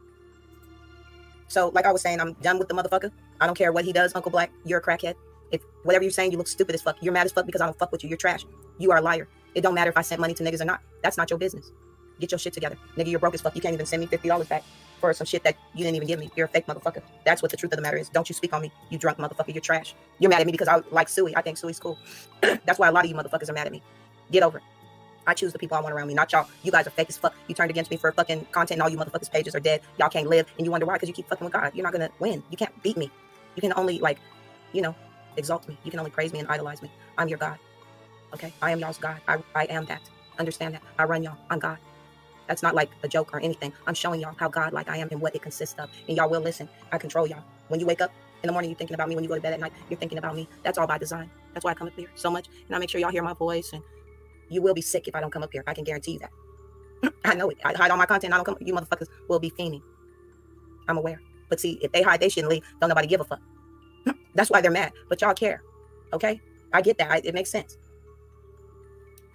So, like I was saying, I'm done with the motherfucker. I don't care what he does, Uncle Black. You're a crackhead. If whatever you're saying, you look stupid as fuck. You're mad as fuck because I don't fuck with you. You're trash. You are a liar. It don't matter if I sent money to niggas or not. That's not your business. Get your shit together. Nigga, you're broke as fuck. You can't even send me $50 back for some shit that you didn't even give me. You're a fake motherfucker. That's what the truth of the matter is. Don't you speak on me, you drunk motherfucker. You're trash. You're mad at me because I like Suey. I think Suey's cool. [CLEARS THROAT] That's why a lot of you motherfuckers are mad at me. Get over it. I choose the people I want around me, not y'all. You guys are fake as fuck. You turned against me for fucking content, and all you motherfuckers' pages are dead. Y'all can't live, and you wonder why? Because you keep fucking with God. You're not gonna win. You can't beat me. You can only like, you know, exalt me. You can only praise me and idolize me. I'm your God. Okay? I am y'all's God. I, I am that. Understand that. I run y'all. I'm God. That's not like a joke or anything. I'm showing y'all how God like I am and what it consists of. And y'all will listen. I control y'all. When you wake up in the morning, you're thinking about me. When you go to bed at night, you're thinking about me. That's all by design. That's why I come up here so much. And I make sure y'all hear my voice. And you will be sick if I don't come up here. I can guarantee you that. [CLEARS THROAT] I know it. I hide all my content. I don't come. You motherfuckers will be fiending. I'm aware. But see, if they hide they shouldn't leave, don't nobody give a fuck. [CLEARS THROAT] That's why they're mad. But y'all care. Okay? I get that. I, it makes sense.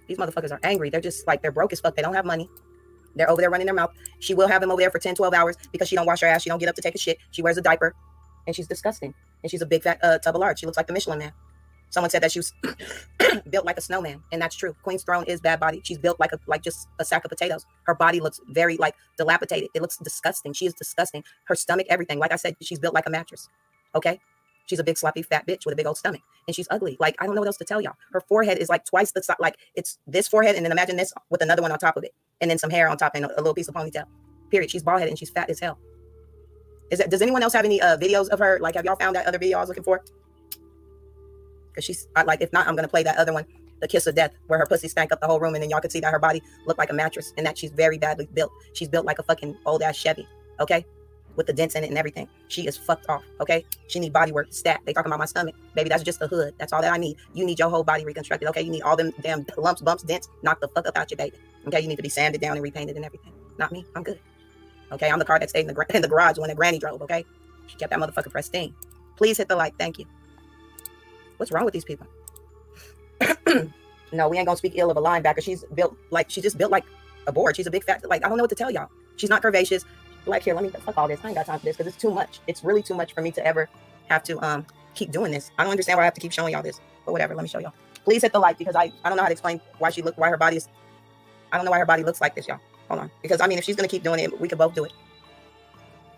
These motherfuckers are angry. They're just like, they're broke as fuck. They don't have money. They're over there running their mouth. She will have them over there for 10, 12 hours because she don't wash her ass. She don't get up to take a shit. She wears a diaper and she's disgusting. And she's a big fat uh, tub of lard. She looks like the Michelin man. Someone said that she was [COUGHS] built like a snowman, and that's true. Queen's throne is bad body. She's built like a like just a sack of potatoes. Her body looks very like dilapidated. It looks disgusting. She is disgusting. Her stomach, everything. Like I said, she's built like a mattress. Okay, she's a big sloppy fat bitch with a big old stomach, and she's ugly. Like I don't know what else to tell y'all. Her forehead is like twice the size. Like it's this forehead, and then imagine this with another one on top of it, and then some hair on top, and a, a little piece of ponytail. Period. She's bald headed and she's fat as hell. Is that? Does anyone else have any uh, videos of her? Like, have y'all found that other video I was looking for? Because she's I, like, if not, I'm gonna play that other one, the kiss of death, where her pussy stank up the whole room, and then y'all could see that her body looked like a mattress, and that she's very badly built. She's built like a fucking old ass Chevy. Okay, with the dents in it and everything. She is fucked off. Okay, she need body work stat. They talking about my stomach, baby. That's just the hood. That's all that I need. You need your whole body reconstructed. Okay, you need all them damn lumps, bumps, dents. Knock the fuck up out your baby. Okay, you need to be sanded down and repainted and everything. Not me. I'm good. Okay, I'm the car that stayed in the, in the garage when the granny drove. Okay, she kept that motherfucker pristine. Please hit the like. Thank you. What's wrong with these people? no, we ain't gonna speak ill of a linebacker. She's built like she's just built like a board. She's a big fat. Like I don't know what to tell y'all. She's not curvaceous. Like here, let me fuck all this. I ain't got time for this because it's too much. It's really too much for me to ever have to um keep doing this. I don't understand why I have to keep showing y'all this. But whatever. Let me show y'all. Please hit the like because I I don't know how to explain why she look why her body is. I don't know why her body looks like this, y'all. Hold on. Because I mean, if she's gonna keep doing it, we could both do it.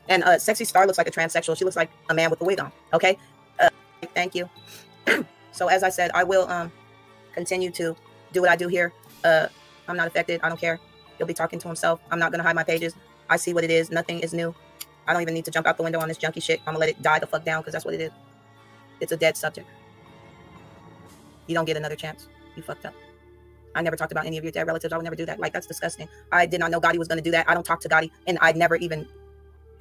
And uh, sexy star looks like a transsexual. She looks like a man with a wig on. Okay. Uh, thank you. [CLEARS THROAT] so as I said, I will um continue to do what I do here. Uh, I'm not affected. I don't care. He'll be talking to himself. I'm not gonna hide my pages. I see what it is. Nothing is new. I don't even need to jump out the window on this junky shit. I'm gonna let it die the fuck down because that's what it is. It's a dead subject. You don't get another chance. You fucked up. I never talked about any of your dead relatives. I would never do that. Like that's disgusting. I did not know Gotti was gonna do that. I don't talk to Gotti, and I never even.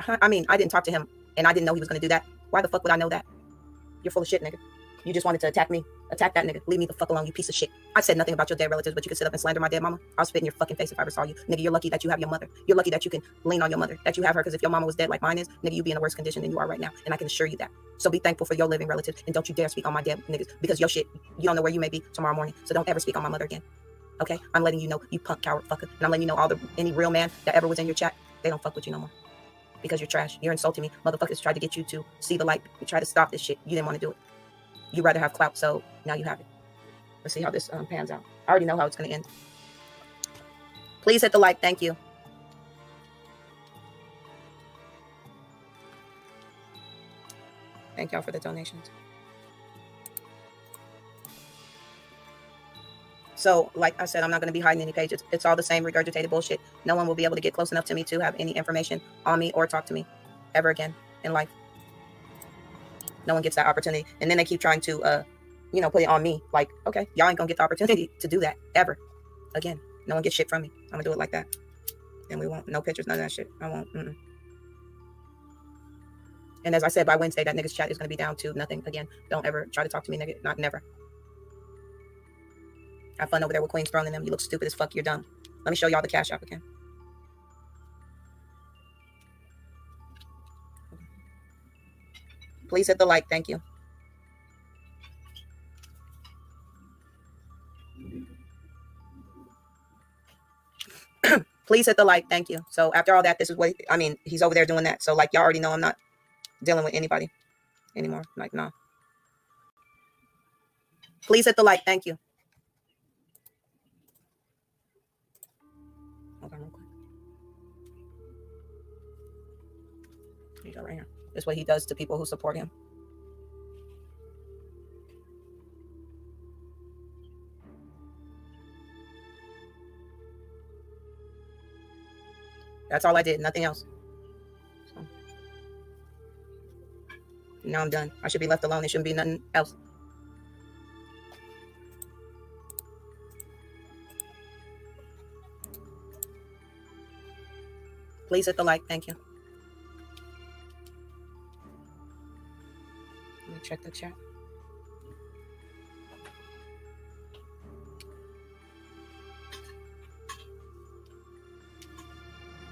I mean, I didn't talk to him, and I didn't know he was gonna do that. Why the fuck would I know that? You're full of shit, nigga. You just wanted to attack me. Attack that nigga. Leave me the fuck alone, you piece of shit. I said nothing about your dead relatives, but you could sit up and slander my dead mama. I'll spit in your fucking face if I ever saw you. Nigga, you're lucky that you have your mother. You're lucky that you can lean on your mother, that you have her, because if your mama was dead like mine is, nigga, you'd be in a worse condition than you are right now. And I can assure you that. So be thankful for your living relatives, and don't you dare speak on my dead niggas, because your shit, you don't know where you may be tomorrow morning. So don't ever speak on my mother again. Okay? I'm letting you know, you punk coward fucker. And I'm letting you know all the any real man that ever was in your chat, they don't fuck with you no more. Because you're trash. You're insulting me. Motherfuckers tried to get you to see the light. You tried to stop this shit. You didn't want to do it you rather have clout, so now you have it. Let's see how this um, pans out. I already know how it's going to end. Please hit the like. Thank you. Thank y'all for the donations. So, like I said, I'm not going to be hiding any pages. It's all the same regurgitated bullshit. No one will be able to get close enough to me to have any information on me or talk to me ever again in life. No one gets that opportunity. And then they keep trying to, uh, you know, put it on me. Like, okay, y'all ain't gonna get the opportunity to do that ever again. No one gets shit from me. I'm gonna do it like that. And we won't, no pictures, none of that shit. I won't. Mm-mm. And as I said, by Wednesday, that nigga's chat is gonna be down to nothing again. Don't ever try to talk to me, nigga. Not never. Have fun over there with Queen's Throne and them. You look stupid as fuck. You're dumb. Let me show y'all the cash app again. Please hit the like. Thank you. Please hit the like. Thank you. So after all that, this is what I mean. He's over there doing that. So like y'all already know I'm not dealing with anybody anymore. Like no. Please hit the like. Thank you. Is what he does to people who support him. That's all I did, nothing else. So, now I'm done. I should be left alone. There shouldn't be nothing else. Please hit the like. Thank you. Check the chat.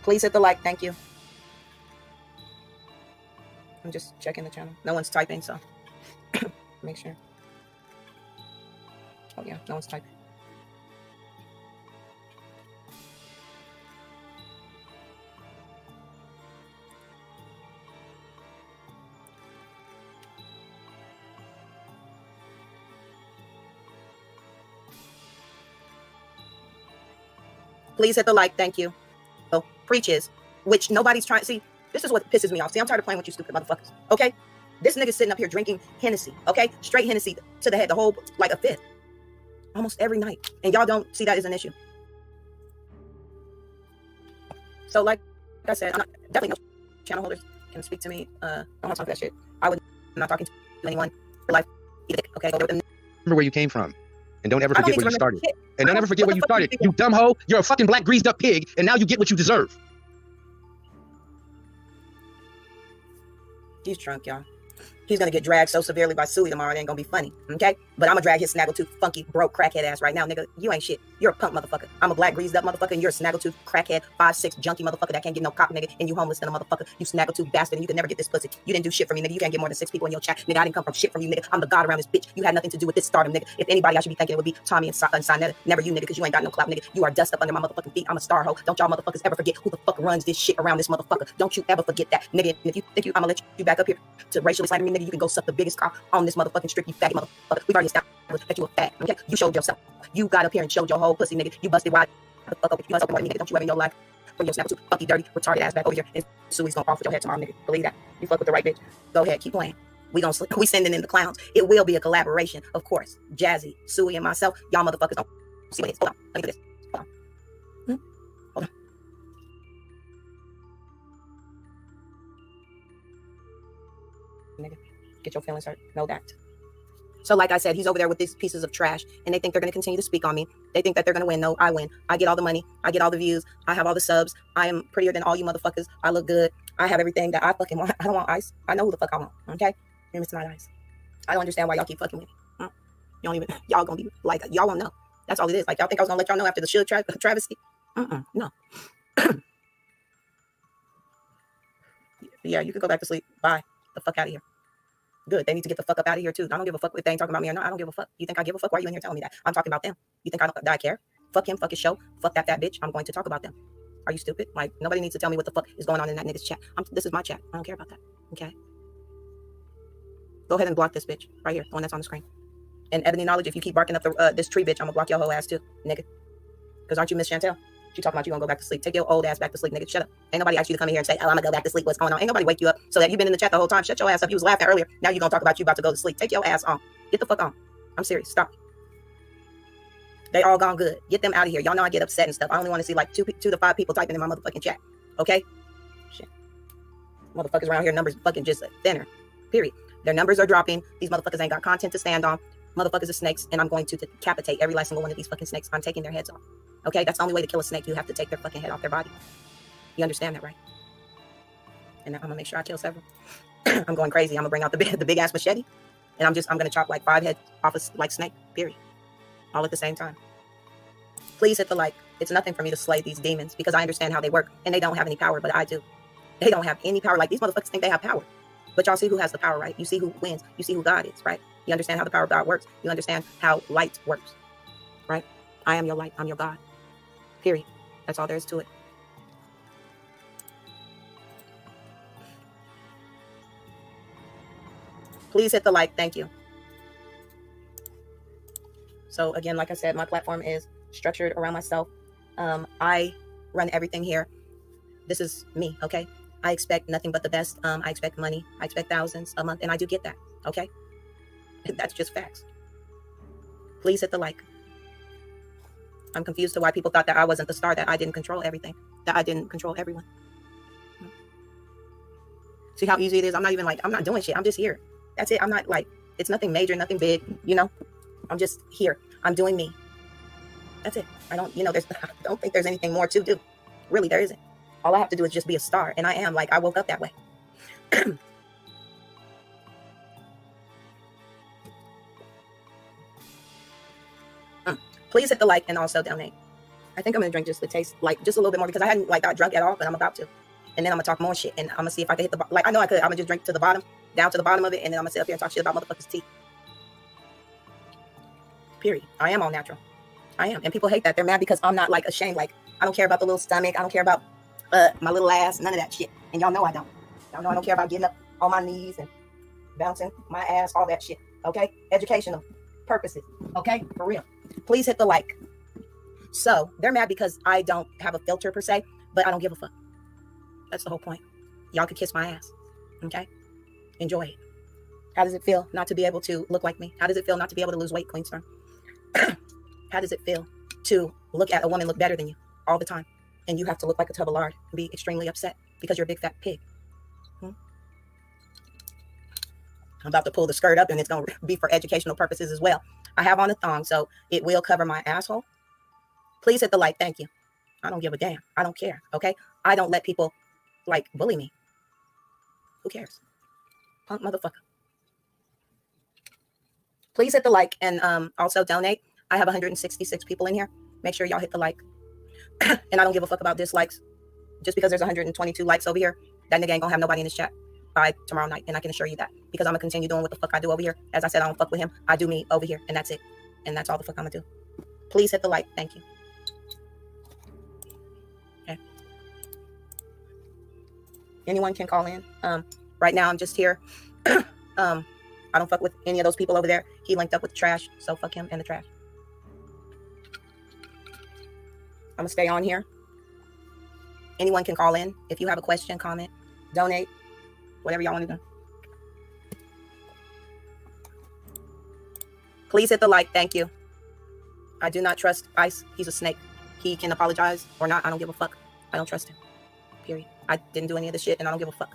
Please hit the like. Thank you. I'm just checking the channel. No one's typing, so [COUGHS] make sure. Oh yeah, no one's typing. Please hit the like. Thank you. Oh, preaches, which nobody's trying to see. This is what pisses me off. See, I'm tired of playing with you stupid motherfuckers. Okay? This nigga sitting up here drinking Hennessy. Okay? Straight Hennessy to the head, the whole, like a fifth. Almost every night. And y'all don't see that as an issue. So, like, I said, I'm not, definitely no channel holders can speak to me. Uh, I don't have that shit. I would I'm not talking to anyone for life. Okay? Remember where you came from. And don't ever forget where you started. Shit. And don't ever forget where you started. You dumb hoe. You're a fucking black greased up pig, and now you get what you deserve. He's drunk, y'all. He's gonna get dragged so severely by Suey tomorrow, it ain't gonna be funny. Okay? But I'm gonna drag his snaggletooth, funky, broke crackhead ass right now, nigga. You ain't shit. You're a punk motherfucker. I'm a black greased up motherfucker, and you're a snaggletooth, crackhead, five six junkie motherfucker that can't get no cop, nigga, and you homeless and a motherfucker. You snaggletooth bastard, and you can never get this pussy. You didn't do shit for me, nigga. You can't get more than six people in your chat, nigga. I didn't come from shit from you, nigga. I'm the god around this bitch. You had nothing to do with this stardom, nigga. If anybody, I should be thinking it would be Tommy and, Sa- and Sinetta. Never you, nigga, because you ain't got no clout, nigga. You are dust up under my motherfucking feet. I'm a star hoe. Don't y'all motherfuckers ever forget who the fuck runs this shit around this motherfucker. Don't you ever forget that, nigga. And if you think you, I'm gonna let you back up here to racially slander me, nigga, you can go suck the biggest cock on this motherfucking strip, you motherfucker. We've already established that you a fat, Okay, you showed yourself. You got up here and showed your whole pussy, nigga. You busted wide the fuck up. You busted me, nigga. Don't you ever in your life bring your snapper to funky, dirty, retarded ass back over here, and Suey's gonna off with your head tomorrow, nigga. Believe that. You fuck with the right bitch. Go ahead, keep playing. We gonna [LAUGHS] we sending in the clowns. It will be a collaboration, of course. Jazzy, Suey, and myself. Y'all motherfuckers don't see what it is. Hold on. Let me do this. Get your feelings hurt. Know that. So, like I said, he's over there with these pieces of trash, and they think they're going to continue to speak on me. They think that they're going to win. No, I win. I get all the money. I get all the views. I have all the subs. I am prettier than all you motherfuckers. I look good. I have everything that I fucking want. [LAUGHS] I don't want ice. I know who the fuck I want. Okay, and it's not ice. I don't understand why y'all keep fucking with me. Mm. You don't even. [LAUGHS] Y'all gonna be like y'all won't know. That's all it is. Like y'all think I was gonna let y'all know after the Suge tra- [LAUGHS] travesty? Mm-mm, no. [COUGHS] yeah, you can go back to sleep. Bye. The fuck out of here. Good. They need to get the fuck up out of here too. I don't give a fuck if they ain't talking about me or not. I don't give a fuck. You think I give a fuck? Why are you in here telling me that? I'm talking about them. You think I, don't, that I care? Fuck him. Fuck his show. Fuck that that bitch. I'm going to talk about them. Are you stupid? Like nobody needs to tell me what the fuck is going on in that nigga's chat. I'm, this is my chat. I don't care about that. Okay. Go ahead and block this bitch right here, the one that's on the screen. And Ebony Knowledge, if you keep barking up the, uh, this tree, bitch, I'm gonna block your whole ass too, nigga. Because aren't you Miss Chantel? You talking about you gonna go back to sleep. Take your old ass back to sleep, nigga. Shut up. Ain't nobody asked you to come in here and say, oh, I'm gonna go back to sleep. What's going on? Ain't nobody wake you up so that you've been in the chat the whole time. Shut your ass up. You was laughing earlier. Now you gonna talk about you about to go to sleep. Take your ass on. Get the fuck on. I'm serious. Stop. They all gone good. Get them out of here. Y'all know I get upset and stuff. I only want to see like two, two to five people typing in my motherfucking chat. Okay? Shit. Motherfuckers around here, numbers fucking just thinner. Period. Their numbers are dropping. These motherfuckers ain't got content to stand on. Motherfuckers are snakes, and I'm going to decapitate every last single one of these fucking snakes. I'm taking their heads off. Okay, that's the only way to kill a snake. You have to take their fucking head off their body. You understand that, right? And I'm gonna make sure I kill several. [CLEARS THROAT] I'm going crazy. I'm gonna bring out the big, [LAUGHS] the big ass machete, and I'm just I'm gonna chop like five heads off a like snake. Period. All at the same time. Please hit the like. It's nothing for me to slay these demons because I understand how they work, and they don't have any power, but I do. They don't have any power. Like these motherfuckers think they have power, but y'all see who has the power, right? You see who wins. You see who God is, right? You understand how the power of God works. You understand how light works, right? I am your light. I'm your God. Period. That's all there is to it. Please hit the like. Thank you. So again, like I said, my platform is structured around myself. Um, I run everything here. This is me, okay? I expect nothing but the best. Um, I expect money. I expect thousands a month, and I do get that, okay? [LAUGHS] That's just facts. Please hit the like. I'm confused to why people thought that I wasn't the star, that I didn't control everything, that I didn't control everyone. See how easy it is? I'm not even like, I'm not doing shit. I'm just here. That's it. I'm not like, it's nothing major, nothing big, you know? I'm just here. I'm doing me. That's it. I don't, you know, there's, [LAUGHS] I don't think there's anything more to do. Really, there isn't. All I have to do is just be a star. And I am like, I woke up that way. [CLEARS THROAT] Please hit the like and also donate. I think I'm gonna drink just the taste, like just a little bit more because I hadn't like got drunk at all, but I'm about to. And then I'm gonna talk more shit, and I'm gonna see if I can hit the like. I know I could. I'm gonna just drink to the bottom, down to the bottom of it, and then I'm gonna sit up here and talk shit about motherfuckers' teeth. Period. I am all natural. I am, and people hate that. They're mad because I'm not like ashamed. Like I don't care about the little stomach. I don't care about uh, my little ass. None of that shit. And y'all know I don't. Y'all know I don't care about getting up on my knees and bouncing my ass, all that shit. Okay, educational purposes. Okay, for real. Please hit the like. So they're mad because I don't have a filter per se, but I don't give a fuck. That's the whole point. Y'all could kiss my ass. Okay? Enjoy it. How does it feel not to be able to look like me? How does it feel not to be able to lose weight, Queen's Throne? [CLEARS THROAT] How does it feel to look at a woman look better than you all the time? And you have to look like a tub of lard and be extremely upset because you're a big fat pig. Hmm? I'm about to pull the skirt up and it's going to be for educational purposes as well. I have on a thong, so it will cover my asshole. Please hit the like. Thank you. I don't give a damn. I don't care. Okay. I don't let people like bully me. Who cares? Punk motherfucker. Please hit the like and um, also donate. I have 166 people in here. Make sure y'all hit the like. [COUGHS] and I don't give a fuck about dislikes. Just because there's 122 likes over here, that nigga ain't gonna have nobody in this chat by tomorrow night. And I can assure you that because I'm gonna continue doing what the fuck I do over here. As I said, I don't fuck with him. I do me over here, and that's it. And that's all the fuck I'm gonna do. Please hit the like. Thank you. Okay. Anyone can call in. Um, right now I'm just here. [CLEARS THROAT] um, I don't fuck with any of those people over there. He linked up with trash, so fuck him and the trash. I'm gonna stay on here. Anyone can call in if you have a question, comment, donate, whatever y'all want to do. Please hit the like. Thank you. I do not trust Ice. He's a snake. He can apologize or not. I don't give a fuck. I don't trust him. Period. I didn't do any of this shit and I don't give a fuck.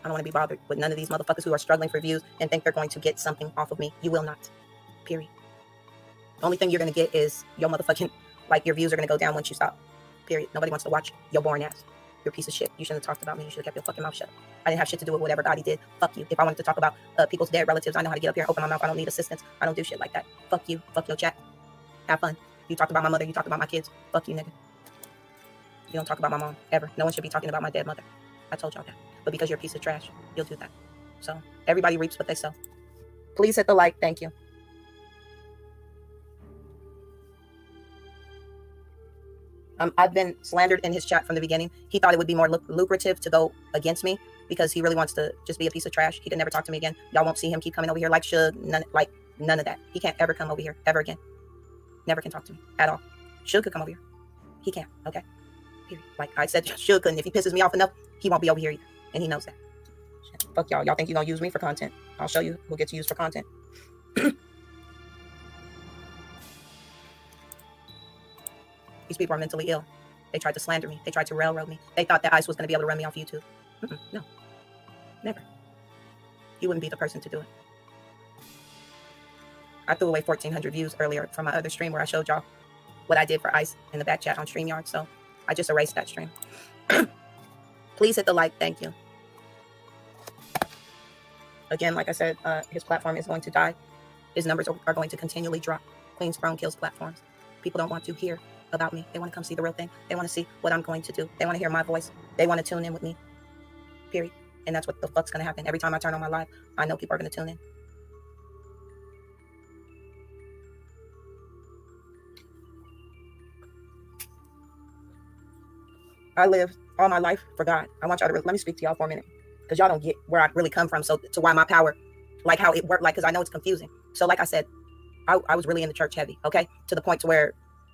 I don't want to be bothered with none of these motherfuckers who are struggling for views and think they're going to get something off of me. You will not. Period. The only thing you're going to get is your motherfucking, like, your views are going to go down once you stop. Period. Nobody wants to watch your boring ass. You're a piece of shit. You shouldn't have talked about me. You should have kept your fucking mouth shut. I didn't have shit to do with whatever he did. Fuck you. If I wanted to talk about uh, people's dead relatives, I know how to get up here, open my mouth. I don't need assistance. I don't do shit like that. Fuck you. Fuck your chat. Have fun. You talked about my mother. You talked about my kids. Fuck you, nigga. You don't talk about my mom ever. No one should be talking about my dead mother. I told y'all that. But because you're a piece of trash, you'll do that. So everybody reaps what they sow. Please hit the like. Thank you. Um, I've been slandered in his chat from the beginning. He thought it would be more lucrative to go against me because he really wants to just be a piece of trash. He can never talk to me again. Y'all won't see him keep coming over here like Suge. None, like none of that. He can't ever come over here ever again. Never can talk to me at all. Suge could come over here. He can't. Okay. Period. Like I said, [LAUGHS] Suge couldn't. If he pisses me off enough, he won't be over here either, and he knows that. Fuck y'all. Y'all think you gonna use me for content? I'll show you who gets used for content. [CLEARS THROAT] These people are mentally ill. They tried to slander me. They tried to railroad me. They thought that Ice was going to be able to run me off YouTube. Mm-mm, no, never. You wouldn't be the person to do it. I threw away 1,400 views earlier from my other stream where I showed y'all what I did for Ice in the back chat on StreamYard. So I just erased that stream. [CLEARS THROAT] Please hit the like. Thank you. Again, like I said, uh, his platform is going to die. His numbers are, are going to continually drop. Queen's Throne kills platforms. People don't want to hear about me. They want to come see the real thing. They want to see what I'm going to do. They want to hear my voice. They want to tune in with me. Period. And that's what the fuck's going to happen. Every time I turn on my live, I know people are going to tune in. I live all my life for God. I want y'all to let me speak to y'all for a minute because y'all don't get where I really come from. So to why my power, like how it worked, like because I know it's confusing. So like I said, I, I was really in the church heavy, okay, to the point to where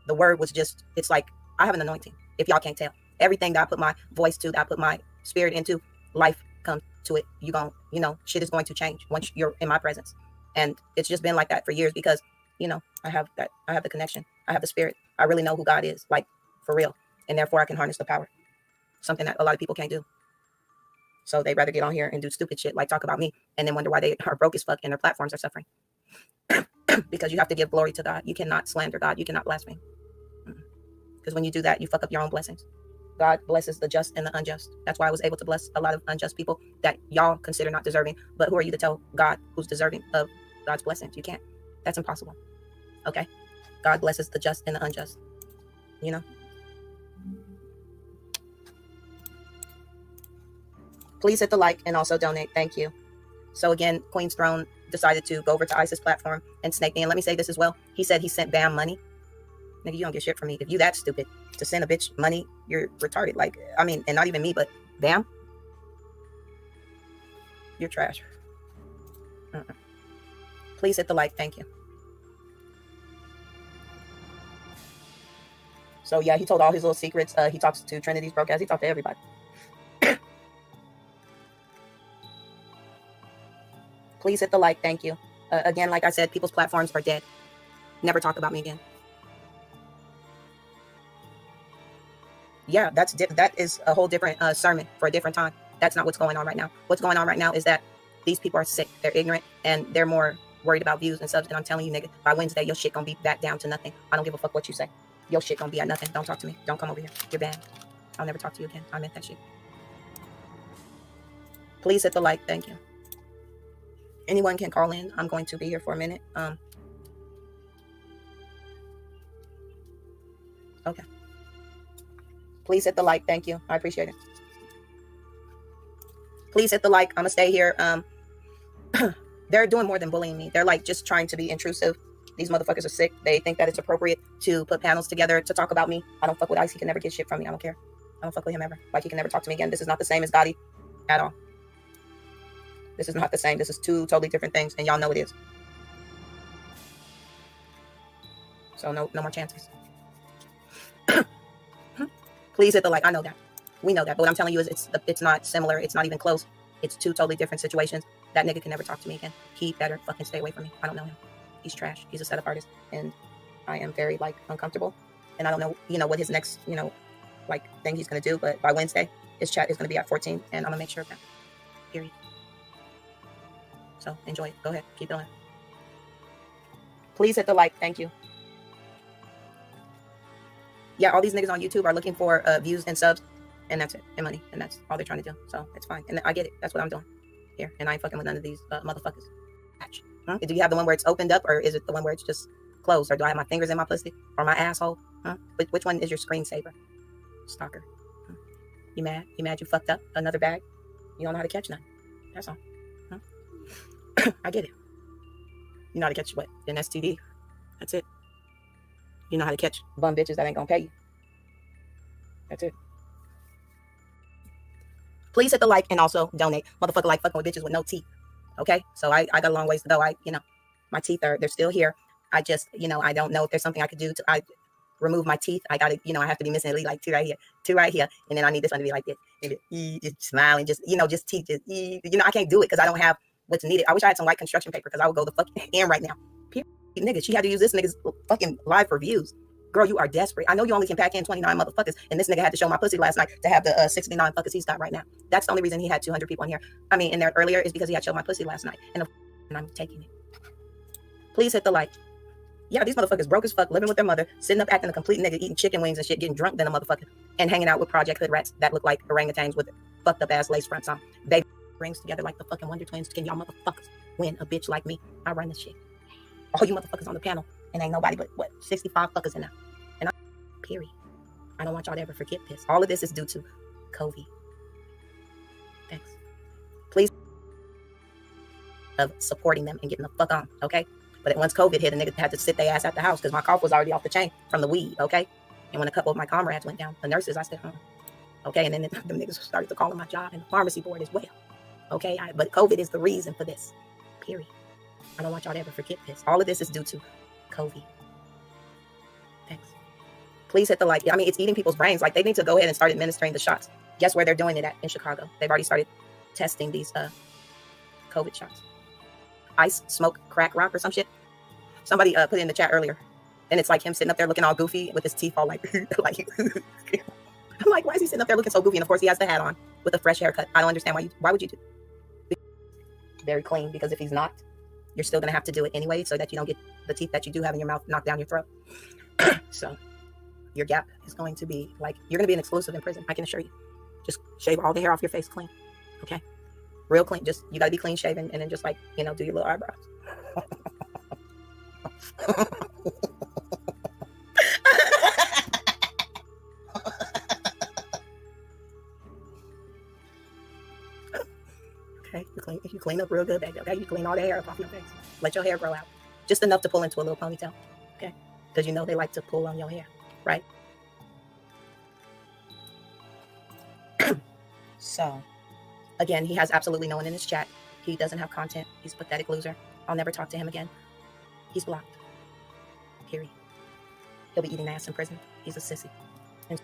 the word was just it's like I have an anointing. If y'all can't tell, everything that I put my voice to, that I put my spirit into, life comes to it. You going you know, shit is going to change once you're in my presence, and it's just been like that for years because you know I have that I have the connection, I have the spirit. I really know who God is, like for real, and therefore I can harness the power. Something that a lot of people can't do. So they rather get on here and do stupid shit like talk about me and then wonder why they are broke as fuck and their platforms are suffering. [COUGHS] because you have to give glory to God. You cannot slander God. You cannot blaspheme. Because when you do that, you fuck up your own blessings. God blesses the just and the unjust. That's why I was able to bless a lot of unjust people that y'all consider not deserving. But who are you to tell God who's deserving of God's blessings? You can't. That's impossible. Okay? God blesses the just and the unjust. You know? Please hit the like and also donate. Thank you. So again, Queen's Throne decided to go over to Ice's platform and snake me. And let me say this as well. He said he sent Bam money. Nigga, you don't get shit from me. If you that stupid to send a bitch money, you're retarded. Like, I mean, and not even me, but Bam, you're trash. Uh -uh. Please hit the like. Thank you. So yeah, he told all his little secrets. Uh, he talks to Trinity's broadcast. He talked to everybody. [COUGHS] Please hit the like. Thank you. Uh, again, like I said, people's platforms are dead. Never talk about me again. Yeah, that's that is a whole different uh, sermon for a different time. That's not what's going on right now. What's going on right now is that these people are sick. They're ignorant and they're more worried about views and subs. And I'm telling you, nigga, by Wednesday, your shit gonna be back down to nothing. I don't give a fuck what you say. Your shit gonna be at nothing. Don't talk to me. Don't come over here. You're banned. I'll never talk to you again. I meant that shit. Please hit the like. Thank you anyone can call in. I'm going to be here for a minute. Um, okay. Please hit the like. Thank you. I appreciate it. Please hit the like. I'm gonna stay here. Um, [CLEARS THROAT] they're doing more than bullying me. They're like just trying to be intrusive. These motherfuckers are sick. They think that it's appropriate to put panels together to talk about me. I don't fuck with Ice. He can never get shit from me. I don't care. I don't fuck with him ever. Like he can never talk to me again. This is not the same as Gotti at all. This is not the same. This is two totally different things, and y'all know it is. So no, no more chances. [CLEARS THROAT] Please hit the like. I know that. We know that. But what I'm telling you is it's it's not similar. It's not even close. It's two totally different situations. That nigga can never talk to me again. He better fucking stay away from me. I don't know him. He's trash. He's a setup artist, and I am very like uncomfortable. And I don't know, you know, what his next, you know, like thing he's gonna do. But by Wednesday, his chat is gonna be at 14, and I'm gonna make sure of that. Period. So enjoy. Go ahead. Keep going. Please hit the like. Thank you. Yeah, all these niggas on YouTube are looking for uh, views and subs, and that's it, and money, and that's all they're trying to do. So it's fine, and I get it. That's what I'm doing here, and I ain't fucking with none of these uh, motherfuckers. Huh? Do you have the one where it's opened up, or is it the one where it's just closed, or do I have my fingers in my pussy or my asshole? Huh? Which, which one is your screensaver? Stalker. Huh? You mad? You mad? You fucked up another bag? You don't know how to catch none. That's all. [COUGHS] I get it. You know how to catch what? An STD. That's it. You know how to catch bum bitches that ain't gonna pay you. That's it. Please hit the like and also donate. Motherfucker like fucking with bitches with no teeth. Okay? So I, I got a long ways to go. I, you know, my teeth are they're still here. I just, you know, I don't know if there's something I could do to I remove my teeth. I gotta, you know, I have to be missing at least like two right here, two right here, and then I need this one to be like this, and just smiling, just you know, just teeth, just you know, I can't do it because I don't have what's needed. I wish I had some white construction paper because I would go the fuck in right now. People, nigga, she had to use this nigga's fucking live for views. Girl, you are desperate. I know you only can pack in 29 motherfuckers, and this nigga had to show my pussy last night to have the uh, 69 fuckers he's got right now. That's the only reason he had 200 people in here. I mean, in there earlier is because he had showed my pussy last night, and, and I'm taking it. Please hit the like. Yeah, these motherfuckers broke as fuck, living with their mother, sitting up acting a complete nigga, eating chicken wings and shit, getting drunk than a motherfucker, and hanging out with Project Hood rats that look like orangutans with fucked up ass lace fronts on. They rings together like the fucking Wonder Twins. Can y'all motherfuckers win a bitch like me? I run this shit. All you motherfuckers on the panel, and ain't nobody but what 65 fuckers in there. And I period. I don't want y'all to ever forget this. All of this is due to COVID. Thanks. Please of supporting them and getting the fuck on, okay? But once COVID hit, a nigga had to sit their ass at the house because my cough was already off the chain from the weed, okay? And when a couple of my comrades went down, the nurses, I said, home. Okay, and then [LAUGHS] the, the niggas started to call on my job and the pharmacy board as well. Okay, I, but COVID is the reason for this. Period. I don't want y'all to ever forget this. All of this is due to COVID. Thanks. Please hit the like. I mean, it's eating people's brains. Like they need to go ahead and start administering the shots. Guess where they're doing it at in Chicago? They've already started testing these uh COVID shots. Ice, smoke, crack, rock, or some shit. Somebody uh, put in the chat earlier, and it's like him sitting up there looking all goofy with his teeth all like [LAUGHS] like. [LAUGHS] I'm like, why is he sitting up there looking so goofy? And of course, he has the hat on with a fresh haircut. I don't understand why you. Why would you do? Very clean because if he's not, you're still gonna have to do it anyway, so that you don't get the teeth that you do have in your mouth knocked down your throat. [CLEARS THROAT] so, your gap is going to be like you're going to be an exclusive in prison. I can assure you. Just shave all the hair off your face clean. Okay, real clean. Just you got to be clean shaven, and then just like you know, do your little eyebrows. [LAUGHS] clean. Up real good, baby. Okay, you clean all the hair off your face. Let your hair grow out, just enough to pull into a little ponytail. Okay, because you know they like to pull on your hair, right? [CLEARS THROAT] so, again, he has absolutely no one in his chat. He doesn't have content. He's a pathetic loser. I'll never talk to him again. He's blocked. Period. He'll be eating ass in prison. He's a sissy. And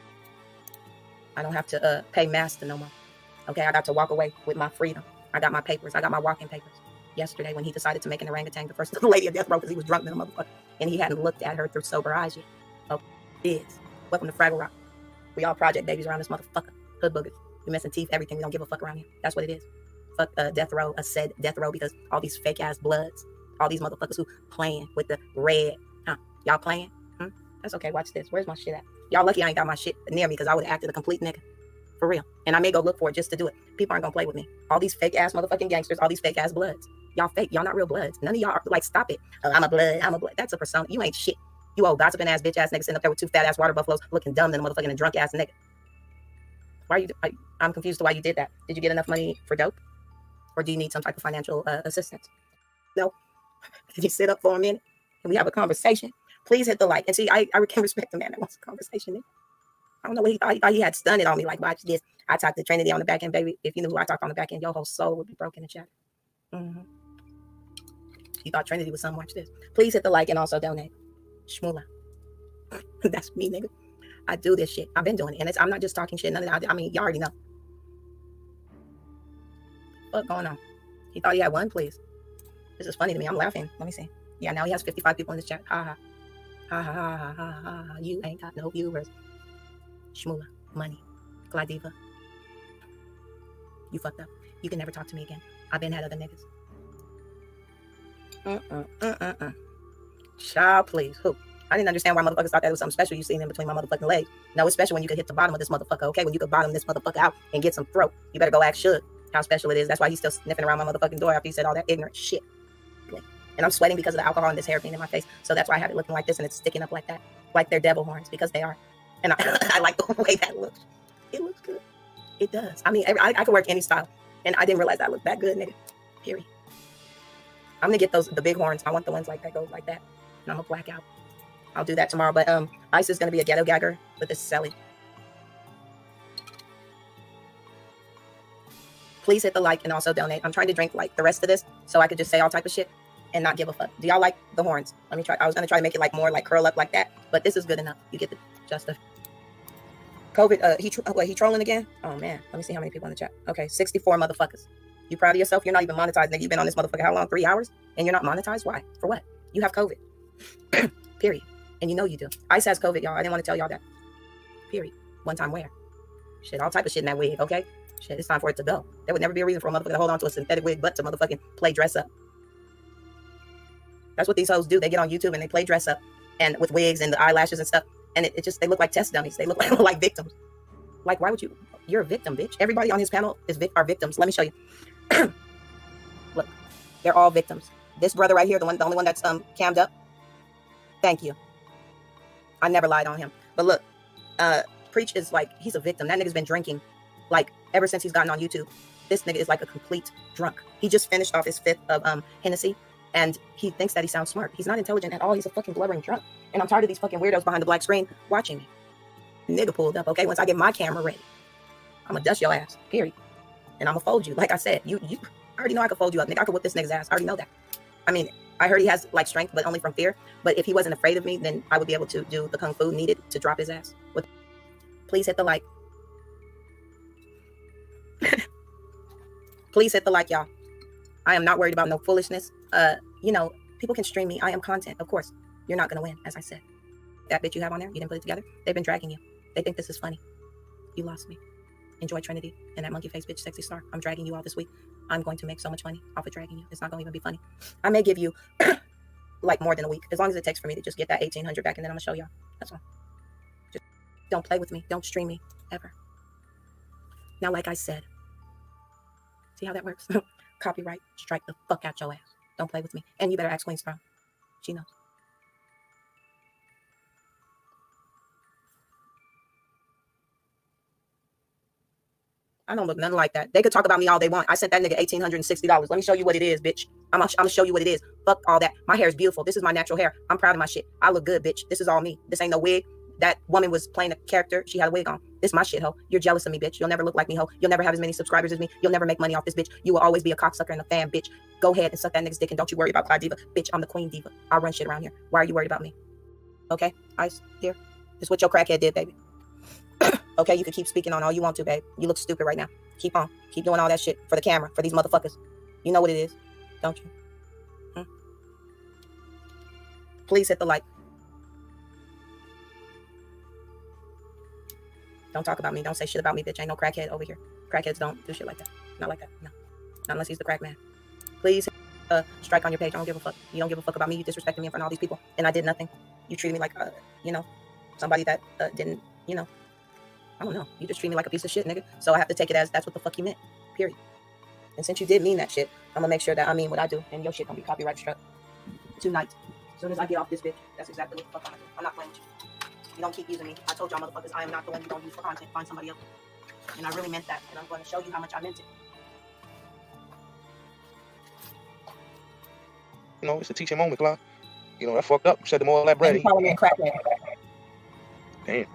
I don't have to uh, pay master no more. Okay, I got to walk away with my freedom. I got my papers. I got my walking papers. Yesterday, when he decided to make an orangutan the first [LAUGHS] lady of death row because he was drunk than a motherfucker, and he hadn't looked at her through sober eyes yet. Oh, is. Welcome to Fraggle Rock. We all project babies around this motherfucker. Hood boogers. We missing teeth, everything. We don't give a fuck around here. That's what it is. Fuck uh, death row, a said death row because all these fake ass bloods, all these motherfuckers who playing with the red. Huh? Y'all playing? Hmm? That's okay. Watch this. Where's my shit at? Y'all lucky I ain't got my shit near me because I would have acted a complete nigga. For real. And I may go look for it just to do it. People aren't gonna play with me. All these fake ass motherfucking gangsters, all these fake ass bloods. Y'all fake. Y'all not real bloods. None of y'all are like, stop it. Oh, I'm a blood. I'm a blood. That's a persona. You ain't shit. You old gossiping ass bitch ass nigga sitting up there with two fat ass water buffaloes looking dumb than a motherfucking drunk ass nigga. Why are you? I, I'm confused to why you did that. Did you get enough money for dope, or do you need some type of financial uh, assistance? No. [LAUGHS] Did you sit up for a minute and we have a conversation? Please hit the like and see. I, I can respect the man that wants a conversation. I don't know what he thought. He thought he had stunned it on me. Like, watch this. I talked to Trinity on the back end, baby. If you knew who I talked on the back end, your whole soul would be broken in chat. Mm-hmm. You thought Trinity was some. Watch this. Please hit the like and also donate. Shmula. [LAUGHS] That's me, nigga. I do this shit. I've been doing it. And it's, I'm not just talking shit. None of that. I mean, you already know. What going on? He thought he had one, please. This is funny to me. I'm laughing. Let me see. Yeah, now he has 55 people in this chat. Ha ha. Ha ha ha ha ha ha. ha. You ain't got no viewers. Shmula. Money. Clydiva. You fucked up. You can never talk to me again. I've been had other niggas. Uh-uh. Uh-uh. Child, please. Who? I didn't understand why motherfuckers thought that was something special you seen in between my motherfucking legs. No, it's special when you could hit the bottom of this motherfucker, okay? When you could bottom this motherfucker out and get some throat. You better go ask Suge how special it is. That's why he's still sniffing around my motherfucking door after he said all that ignorant shit. And I'm sweating because of the alcohol and this hairpin in my face. So that's why I have it looking like this and it's sticking up like that. Like they're devil horns because they are. And I, [CLEARS THROAT] I like the way that looks. It looks good. It does. I mean, I, I can work any style. And I didn't realize I looked that good, nigga. Period. I'm gonna get those the big horns. I want the ones like that goes like that. And I'm gonna black out. I'll do that tomorrow. But um, Ice is gonna be a ghetto gagger with this Sally. Please hit the like and also donate. I'm trying to drink like the rest of this so I could just say all type of shit and not give a fuck. Do y'all like the horns? Let me try. I was gonna try to make it like more like curl up like that, but this is good enough. You get the just the COVID. Uh, he tr- what, he trolling again? Oh man, let me see how many people in the chat. Okay, 64 motherfuckers. You proud of yourself? You're not even monetized, nigga. You've been on this motherfucker how long? Three hours, and you're not monetized. Why? For what? You have COVID. [COUGHS] Period. And you know you do. Ice has COVID, y'all. I didn't want to tell y'all that. Period. One time where? Shit, all type of shit in that wig. Okay. Shit, it's time for it to go. There would never be a reason for a motherfucker to hold on to a synthetic wig, but to motherfucking play dress up. That's what these hoes do. They get on YouTube and they play dress up and with wigs and the eyelashes and stuff. And it, it just they look like test dummies. They look [LAUGHS] like, like victims. Like, why would you? You're a victim, bitch. Everybody on his panel is vic- are victims. Let me show you. [COUGHS] look, they're all victims. This brother right here, the one, the only one that's um cammed up. Thank you. I never lied on him. But look, uh, preach is like he's a victim. That nigga's been drinking like ever since he's gotten on YouTube. This nigga is like a complete drunk. He just finished off his fifth of um Hennessy and he thinks that he sounds smart. He's not intelligent at all. He's a fucking blubbering drunk. And I'm tired of these fucking weirdos behind the black screen watching me. Nigga pulled up, okay? Once I get my camera ready, I'm gonna dust your ass, period. And I'm gonna fold you. Like I said, you you I already know I could fold you up. Nigga, I could whip this nigga's ass. I already know that. I mean, I heard he has like strength, but only from fear. But if he wasn't afraid of me, then I would be able to do the kung fu needed to drop his ass. With please hit the like. [LAUGHS] please hit the like, y'all. I am not worried about no foolishness. Uh, you know, people can stream me. I am content, of course. You're not gonna win, as I said. That bit you have on there, you didn't put it together. They've been dragging you. They think this is funny. You lost me. Enjoy Trinity and that monkey face bitch, sexy star. I'm dragging you all this week. I'm going to make so much money off of dragging you. It's not gonna even be funny. I may give you [COUGHS] like more than a week, as long as it takes for me to just get that 1800 back, and then I'm gonna show y'all. That's all. Just Don't play with me. Don't stream me ever. Now, like I said, see how that works? [LAUGHS] Copyright, strike the fuck out your ass. Don't play with me. And you better ask Queen Sprout. She knows. I don't look nothing like that. They could talk about me all they want. I sent that nigga eighteen hundred and sixty dollars. Let me show you what it is, bitch. I'm gonna show you what it is. Fuck all that. My hair is beautiful. This is my natural hair. I'm proud of my shit. I look good, bitch. This is all me. This ain't no wig. That woman was playing a character. She had a wig on. This my shit, ho. You're jealous of me, bitch. You'll never look like me, ho. You'll never have as many subscribers as me. You'll never make money off this bitch. You will always be a cocksucker and a fan, bitch. Go ahead and suck that nigga's dick and don't you worry about Clydiva. Bitch, I'm the queen diva. I run shit around here. Why are you worried about me? Okay? Ice, here. This is what your crackhead did, baby. [COUGHS] okay, you can keep speaking on all you want to, babe. You look stupid right now. Keep on. Keep doing all that shit for the camera, for these motherfuckers. You know what it is, don't you? Hmm? Please hit the like. Don't talk about me. Don't say shit about me, bitch. Ain't no crackhead over here. Crackheads don't do shit like that. Not like that. No. Not unless he's the crack man. Please uh, strike on your page. I don't give a fuck. You don't give a fuck about me. You disrespected me in front of all these people. And I did nothing. You treated me like, uh, you know, somebody that uh, didn't, you know, I don't know. You just treat me like a piece of shit, nigga. So I have to take it as that's what the fuck you meant. Period. And since you did mean that shit, I'm gonna make sure that I mean what I do, and your shit gonna be copyright struck tonight. As soon as I get off this bitch, that's exactly what the fuck I'm gonna do. I'm not playing with you. You don't keep using me. I told y'all motherfuckers, I am not the one you don't use for content. Find somebody else. And I really meant that, and I'm going to show you how much I meant it. You know, it's a teaching moment, Clyde. You know, I fucked up. Said them all that bread. Calling me a crackhead. Damn.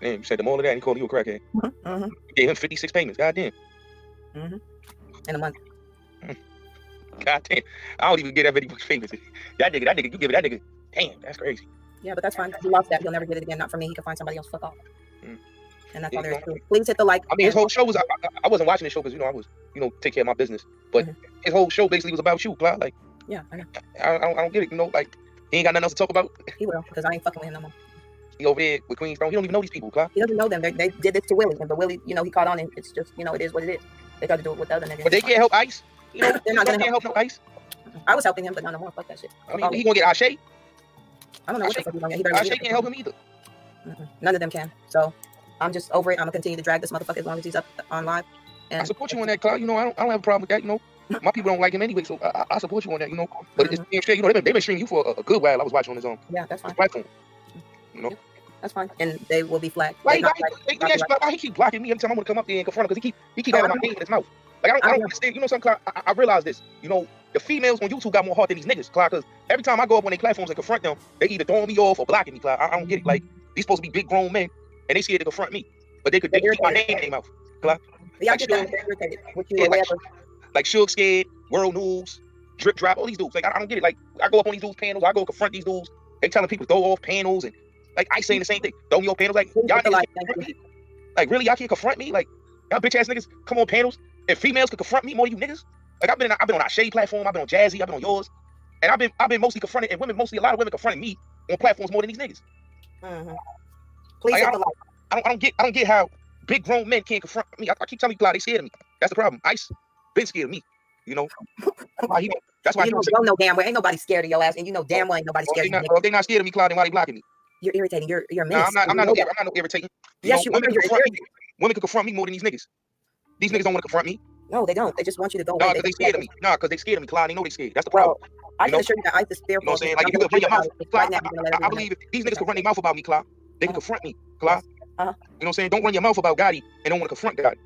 Damn, you said them all of that and he called you a crackhead. Mm-hmm. mm-hmm. You gave him 56 payments. God damn. Mm-hmm. In a month. God damn. I don't even get that many payments. That nigga, that nigga, you give it that nigga. Damn, that's crazy. Yeah, but that's fine. He lost that. He'll never get it again. Not for me. He can find somebody else. Fuck off. Mm. And that's all there is to it. Please hit the like. I mean, his whole show was. I, I wasn't watching the show because you know I was, you know, take care of my business. But mm-hmm. his whole show basically was about you, Clyde. Like. Yeah, I know. I, I, don't, I don't get it. You know, like he ain't got nothing else to talk about. [LAUGHS] He will, because I ain't fucking with him no more. He over there with Queen Stone. He don't even know these people, Clyde. He doesn't know them. They, they did this to Willie, and but Willie, you know, he caught on, and it's just, you know, it is what it is. They tried to do it with the other niggas. But they can't help Ice. You know, [COUGHS] they're not gonna help, help no Ice. I was helping him, but not no more. Fuck that shit. I mean, he gonna get Ashe. I don't know what the fuck he's gonna. He can't help him either. Mm-mm. None of them can. So I'm just over it. I'm gonna continue to drag this motherfucker as long as he's up on live. And I support you on that, Clyde. You know, I don't, I don't have a problem with that. You know, my people don't like him anyway, so I, I support you on that. You know, but mm-hmm. it's damn You know, they've been, they've been streaming you for a, a, good while. I was watching on his own. Yeah, that's fine. Platform. You know. That's fine, and they will be flagged. Why, why, why, why, why he keep blocking me every time I want to come up there and confront him? Because he keep he keep oh, having my uh-huh. name in his mouth. Like I don't, I don't uh-huh. understand. You know something? I, I realize this. You know, the females on YouTube got more heart than these niggas, Clyde. Because every time I go up on their platforms and confront them, they either throwing me off or blocking me, Clyde. I, I don't get it. Like these supposed to be big grown men, and they scared to confront me, but they could they keep my name in their mouth, Clyde. Yeah, like, I get irritated. yeah, like, like Suge Scared, World News, Drip Drop, all these dudes. Like I, I, don't get it. Like I go up on these dudes panels, I go confront these dudes. They telling people to throw off panels and like I saying the same thing. Throw me on panels. Like y'all like, like really y'all can't confront me. Like y'all bitch ass niggas come on panels and females can confront me more than you niggas. Like I've been in, I've been on our shade platform, I've been on Jazzy, I've been on yours, and I've been I've been mostly confronted and women mostly a lot of women confronting me on platforms more than these niggas. Mm-hmm. Please like, I, don't, I, don't, I don't get I don't get how big grown men can't confront me. I, I keep telling you, they scared of me. That's the problem. Ice been scared of me. You know, that's why, he, that's why you know, don't know damn well ain't nobody scared of your ass, and you know damn well ain't nobody scared. Well, they not, they not scared of me, Claude. Why they blocking me? You're irritating. You're you're a menace. No, I'm not. I'm not, no, I'm not no irritating. You yes, know, you women, can confront me, women can confront me more than these niggas. These niggas don't want to confront me. No, they don't. They just want you to go. No, because they, they scared of me. No, because they scared of me, Clyde. They know they scared. That's the problem. Well, I can assure you that I just fearful. You know what I'm saying? Like if you could run your mouth, Clyde, I, I, believe if these niggas can run their mouth about me, Clyde, they can confront me, Clyde. Uh-huh. You know what I'm saying? Don't run your mouth about Gotti and don't want to confront Gotti.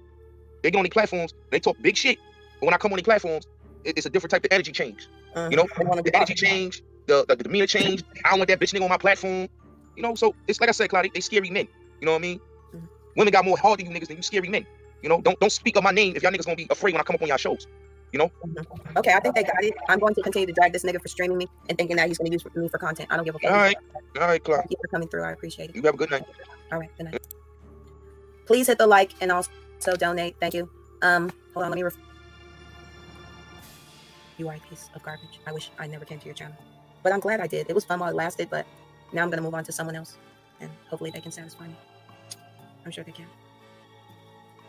They get on these platforms, they talk big shit. But when I come on these platforms, it, it's a different type of energy change. Uh-huh. You know, the energy change, the, the, the demeanor change. I don't want that bitch nigga on my platform. You know, so it's like I said, Clyde, they, they scary men. You know what I mean? Mm-hmm. Women got more heart than you niggas than you scary men. You know, don't don't speak up my name if y'all niggas gonna be afraid when I come up on y'all shows. You know? Mm-hmm. Okay, I think they got it. I'm going to continue to drag this nigga for streaming me and thinking that he's gonna use me for content. I don't give a fuck. All right, all right, Clark. Thank you for coming through. I appreciate it. You have a good night. All right, good night. Please hit the like and also donate. Thank you. Um, hold on, let me. Ref- you are a piece of garbage. I wish I never came to your channel, but I'm glad I did. It was fun while it lasted, but now I'm gonna move on to someone else, and hopefully they can satisfy me. I'm sure they can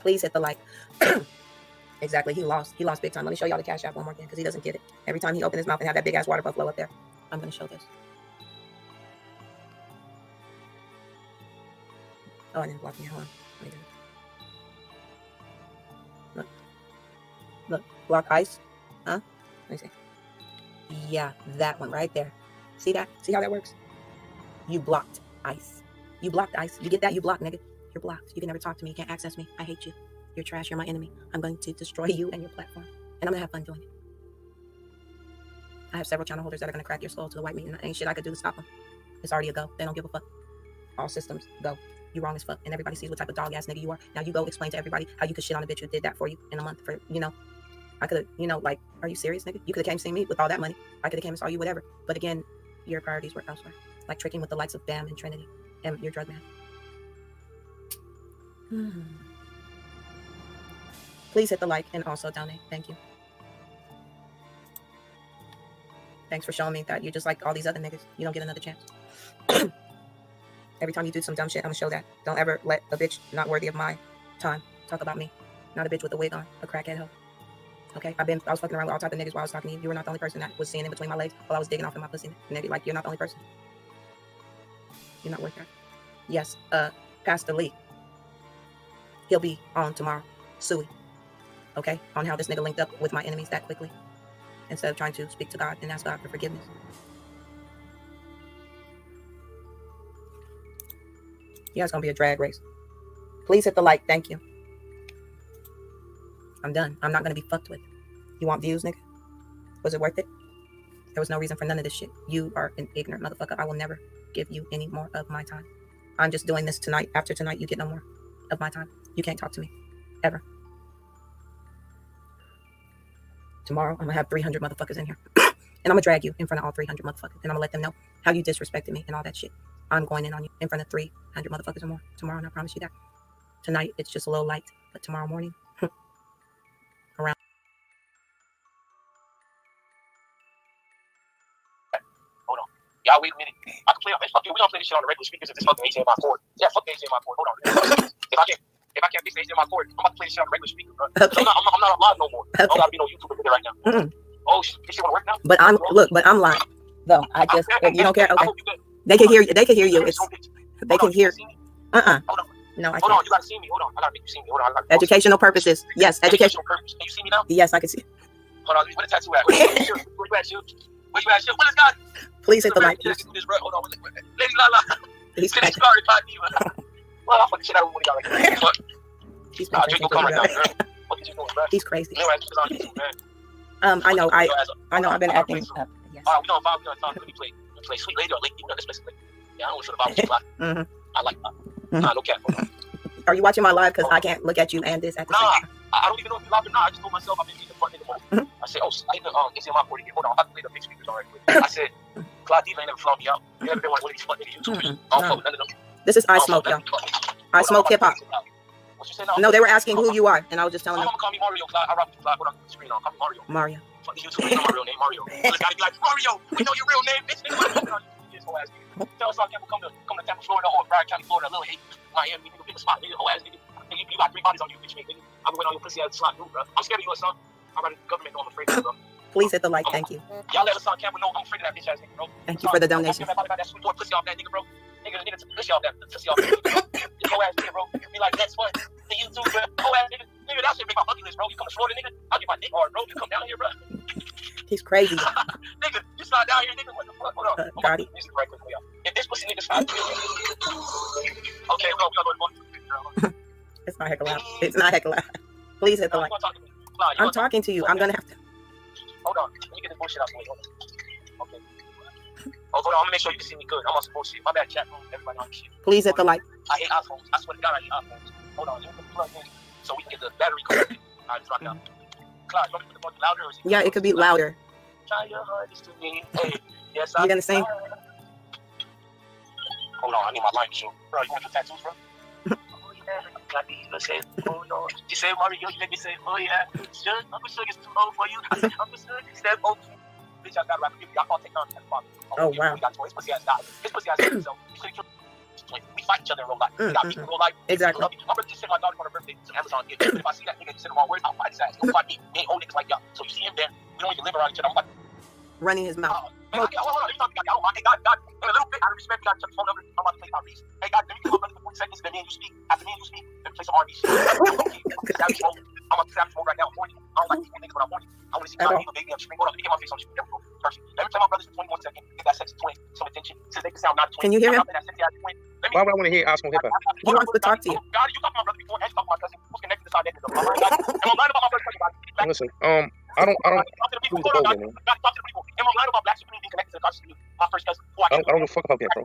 please hit the like. [CLEARS THROAT] exactly. He lost. He lost big time. Let me show y'all the cash app one more again because he doesn't get it. Every time he opened his mouth and have that big ass water buffalo up there. I'm going to show this. Oh, I didn't block me. Hold on. Let me do it. Look. Look. Block ice. Huh? Let me see. Yeah, that one right there. See that? See how that works? You blocked ice. You blocked ice. You get that? You blocked, nigga. You're blocked. You can never talk to me. You can't access me. I hate you. You're trash. You're my enemy. I'm going to destroy you and your platform. And I'm going to have fun doing it. I have several channel holders that are going to crack your skull to the white meat, and ain't shit I could do to stop them. It's already a go. They don't give a fuck. All systems go. You wrong as fuck, and everybody sees what type of dog ass nigga you are. Now you go explain to everybody how you could shit on a bitch who did that for you in a month. For you know, I could have, you know, like, are you serious, nigga? You could have came see me with all that money. I could have came and saw you, whatever. But again, your priorities were elsewhere, like tricking with the likes of Bam and Trinity, and your drug man. Hmm. Please hit the like and also donate. Thank you. Thanks for showing me that you're just like all these other niggas. You don't get another chance. [CLEARS THROAT] Every time you do some dumb shit, I'm gonna show that. Don't ever let a bitch not worthy of my time talk about me. Not a bitch with a wig on, a crackhead hoe. Okay, I've been, I was fucking around with all type of niggas while I was talking to you. You were not the only person that was seeing in between my legs while I was digging off in my pussy. Nigga, like you're not the only person. You're not worth that. Yes, uh, Pastor Lee. He'll be on tomorrow. Suey. Okay, on how this nigga linked up with my enemies that quickly instead of trying to speak to God and ask God for forgiveness. Yeah, it's gonna be a drag race. Please hit the like. Thank you. I'm done. I'm not gonna be fucked with. You want views, nigga? Was it worth it? There was no reason for none of this shit. You are an ignorant motherfucker. I will never give you any more of my time. I'm just doing this tonight. After tonight, you get no more of my time. You can't talk to me. Ever. Tomorrow, I'm gonna have 300 motherfuckers in here. [COUGHS] and I'm gonna drag you in front of all 300 motherfuckers. And I'm gonna let them know how you disrespected me and all that shit. I'm going in on you in front of 300 motherfuckers or more tomorrow, and I promise you that. Tonight, it's just a little light, but tomorrow morning, [LAUGHS] around. Hold on. Y'all wait a minute. I can play. Man, fuck you. We don't play this shit on the regular speakers. It's fucking HDMI cord. Yeah, fuck the HDMI cord. Hold on. [COUGHS] if I can't, if I can't fix in my court, I'm about to play this shit on regular speaker, bro. Okay. I'm not, I'm not, I'm not live no more. I don't gotta be no YouTuber video right now. Mm-mm. Oh shit, this shit wanna work now? But I'm look, but I'm lying. Though I just Okay, you don't care. Okay, you they can hear you. They can hear you. It's they can hear. you gotta see me. Uh uh Hold on. No, I Hold on, can't. you gotta see me. Hold on, I gotta make you see me. Hold on, I gotta. Educational purposes. Yes, education. Educational purpose. Can you see me now? Yes, I can see. Hold on, where the tattoo at? Where you at? Where you at? Where you at, shoot? What is God? Please hit the like. Let's do this, bro. Hold on. Lady Lala. He's crazy. it diva. [LAUGHS] Well, I'm fucking shit out of one of y'all right now. But, He's nah, crazy. Drake, come right now, bro. What you doing, bro? He's crazy. You know, it's on YouTube, man. Um, I know. I Your ass up. I know. I've been acting up. Yes. All right, we don't vibe. We don't talk. Let me play. Let me play Sweet Lady or Lady. You know this place. Lady. Yeah, I don't want to vibe with you. Clyde. [LAUGHS] Mhm. I like that. Mhm. Nah, no cap. Are you watching my live? Because I can't look at you and this at the Nah, same time. I I don't even know if you're live or not. I just told myself I've been in the front nigga mode. I said, oh, I even, um, it's in my 40 Hold on, I'm to play the big speakers already. I said, Clydiva ain't never flown me out. You ever been one of these fucking YouTubers? Mm-mm. I don't No. fuck with none of them. This is I don't smoke, y'all. with none of them. I smoke hip hop. about to play this now. What you say now? No, they were asking who you are, and I was just telling I'm them call me Mario, I rock with you, Clyde. Hold on, the screen on. Call me Mario. Mario. Fuck. You know my real name, Mario. [LAUGHS] Just gotta be like, Mario, we know your real name, bitch. Nigga, what the fuck you whole ass nigga. Tell us how Campbell come to come to Tampa, Florida, or Bryan County, Florida, Little Haiti, Miami, nigga, a spot, nigga, whole ass nigga. Nigga, you, got three bodies on you, bitch, nigga. Been waiting on your pussy ass slot, dude, bro. I'm scared of you, son. I'm ready the government know I'm afraid of you, bro. Please hit the like. Thank you. Y'all let us on Campbell know I'm afraid of that bitch ass nigga, bro. Thank you for the donation. That sweet boy pussy off that nigga, bro. Nigga, the nigga took the pussy off that pussy off that whole ass nigga, bro. Be like, that's what the YouTube, bro. Whole ass nigga. Nigga, that shit make my bucket list, bro. You come to Florida, nigga. I'll get my dick hard, bro. You come down here, bro. He's crazy. [LAUGHS] nigga, you slide down here, nigga. What the fuck? Hold on. Uh, I'm got it. this right quick, y'all. If this pussy nigga slide, okay, bro, we gotta go to the It's not heckle loud. It's not heckle loud. Please hit the like. Talk to me? Nah, I'm talking to you. I'm gonna have to. Hold on. Let me get this bullshit out the way. Hold on. Okay. Oh, hold on. I'm gonna make sure you can see me good. I'm on some bullshit. My bad, chat room. Everybody on shit. Please hit the like. I hate iPhones. I swear to God, I hate iPhones. Hold on. Let me put the plug in so we can get the battery connected. All right, drop it out. Clyde, you want me to put the louder? Or is Yeah, it could be louder. Try your hardest to me. Hey, yes, You I gonna sing? Hold on, I need my line show. Bro, you want your tattoos, bro? oh, yeah. Clyde, you say, oh, no. You say, Mario, you make me say, oh, yeah. Sure, Uncle Sugar's too old for you. Uncle Sugar, step over. Bitch, Oh, wow. We got toys. Pussy ass died. His pussy ass died. So, we fight each other in real life. We got mm, beef in real life. Exactly. Love each- I'm ready to send my daughter for her birthday to Amazon gift. If I see that nigga send the wrong words, I'll fight his ass. He'll fight me. Me ain't old niggas like y'all. So you see him there. We don't even live around each other. I'm like, running his mouth. Man, hold [LAUGHS] on, let me talk you. I don't. Hey, God, God, in a little bit, out of respect, you got to check the phone number. I'm about to play my piece. Hey, God, let me give up for 40 seconds, then me and you speak. After me and you speak, let me play some R&B shit. Mode. I'm on savage mode right now. I'm horny. I don't like these niggas when I'm horny. I want to see I my nigga, baby. I'm screaming. Hold on, let me get my face on the screen. There we go. Perfect. Let me my brothers for 21 seconds. Get that sexy twin some attention. Since they can sound not a twin. Can you hear him? not that sexy ass twin. Let me Why would I want to hear Oscar hip hop? He wants to talk to you. God, you talked to my brother before, and you talked to my cousin. Who's connected to side niggas? Am I lying about it? Am I lying about my brother? Back Listen, um, I don't, I don't, Talk to the people. Hold on, God. God, talk to the people. Am I lying about Black Supreme being connected to the conscious? My first cousin. Who I I don't, I don't give a fuck about that, bro.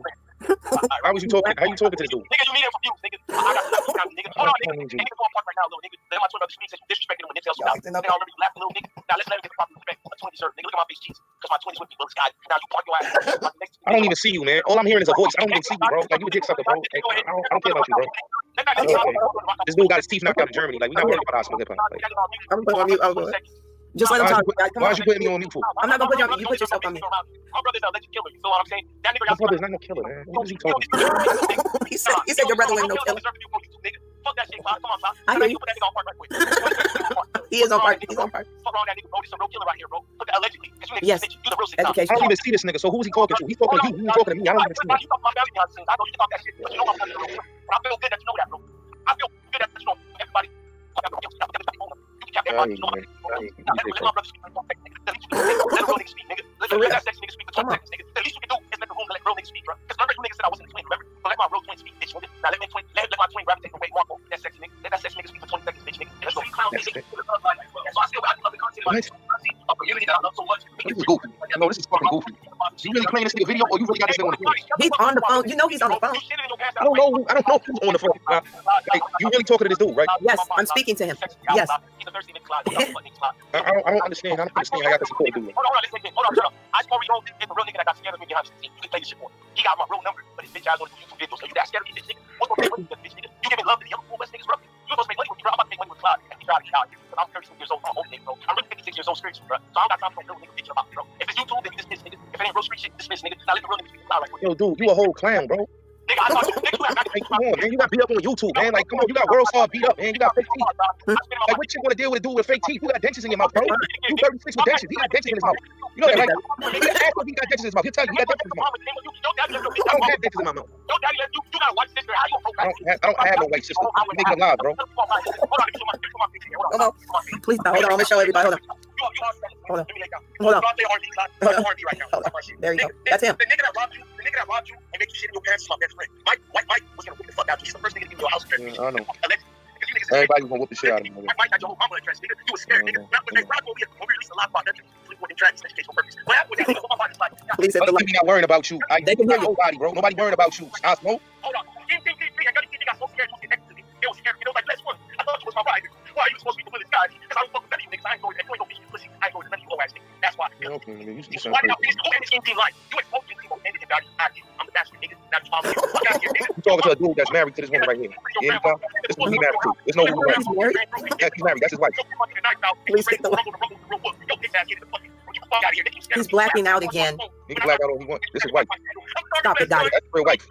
How was you talking? How you talking to this dude? Nigga, you need him for views, nigga. I got some now, nigga. Hold on, I nigga. don't need you. Nigga, go apart right now, little nigga. Let my twin brother speak since you disrespected him when Nipsey Y'all was out. up. Nigga, I remember you laughing, little nigga. Now let's let him get the proper respect. A twin deserve, nigga. Look at my face cheeks. Because my twin is with me, little Sky. Now you park your ass. [LAUGHS] I don't even see you, man. All I'm hearing is a voice. I don't even see you, bro. Like you a dick sucker, bro. Like, I, don't, I don't care about you, bro. This dude got his teeth knocked out in Germany. Like we not worried about Oscar hip hop. Like, I'm putting on mute. I'm going. Just let him Why talk. you- why on. is you putting me on mute for? I'm not gonna put you on- you put yourself on me. My brother's a legend killer. You feel what I'm saying? That nigga My brother's not no killer, man. What is he talking? about? [LAUGHS] he said he said your brother wasn't no killer. Fuck that shit, Clyde. Come on, Clyde. I hear you. Put that nigga on park right quick. He is on park. He's on park. Fuck around that nigga, bro. This a real killer right here, bro. Put that allegedly. 'Cause you niggas Yes. snitch. You the real shit. Education. I don't even see this nigga. So who's he talking to? He's talking to you. He's talking to me. I don't even see him. You talk my belly nonsense. I know you talk that shit, but you know my brother. bro. And I feel good that you know that, bro. I feel good that you know everybody. Fuck that, bro. You can cap everybody. You know my Now, let You really playing this nigga video, or you really got this nigga on the phone? He's on the phone. You know he's on the phone. I don't know. Who, I don't know who's on the phone. Uh, like, you really talking to this dude, right? Yes, I'm speaking to him. Yes. I, I, don't, I don't understand. I don't understand how y'all can support a dude. Hold on, hold on, listen, hold on, shut up. I swear we don't get the real nigga that got scared of me behind the scenes. You can play this shit for. He Yo, dude, you a whole clown, bro. Nigga, I thought you, nigga, you had Like, come on, man. You got beat up on YouTube, man. Like, come on, you got world star beat up, man. You got fake teeth. Like, what you gonna deal with a dude with fake teeth? You got dentures in your mouth, bro. You 36 with dentures. He got dentures in his mouth. You know that, right? You ask him if he got dentures in his mouth. He'll tell you he got dentures in his mouth. I don't have dentures in my mouth. Your daddy left you. You got a white sister. How you a I don't have, I don't have no white sister. You make it alive, bro. Hold on. Please, hold on. I'm gonna show everybody. Hold on. Hold on. Hold on. Hold on. Hold on. There you go. That's him. The nigga that robbed you, the nigga that robbed you and make you shit in your parents is my best friend. Mike, White Mike was gonna whip the fuck out you. He's the first nigga to give you a house address. Yeah, I know. Allegedly. Because you niggas is Everybody's gonna whoop the shit out of him. nigga. Mike Mike got your whole mama address, nigga. You was scared, nigga. Now, when they robbed when we when we released a lot about that, we went in tracks educational purpose. What happened with that? What my body's like? Please hit the Other like. not worrying about you. I, They can hear you. Nobody, bro. Nobody worrying about you. Osmo. Hold on. Team, team, team, team. I got team got so scared he was connected to me. They was scared. You know, like, let's one. I thought you was my ride. Why are you supposed to be the Willis guy? Because I don't fuck with none of niggas. I ain't going to, you ain't gonna be pussy. I ain't going to none of you old ass niggas. That's why. Okay, nigga. You, you Why did I crazy. finish? Who ended team team life? You ain't supposed to team team ended it, dog. I did. I'm the bastard nigga. Now you follow me. Fuck out here, nigga. You talking to a dude that's married to this woman right here. Yeah, Tom? This is who he married to. There's no who married. He's married. Yeah, he's married. That's his wife. Please hit the like. He's blacking out again. He can black out all he wants. This is wife. Stop it, Daddy. That's real wife.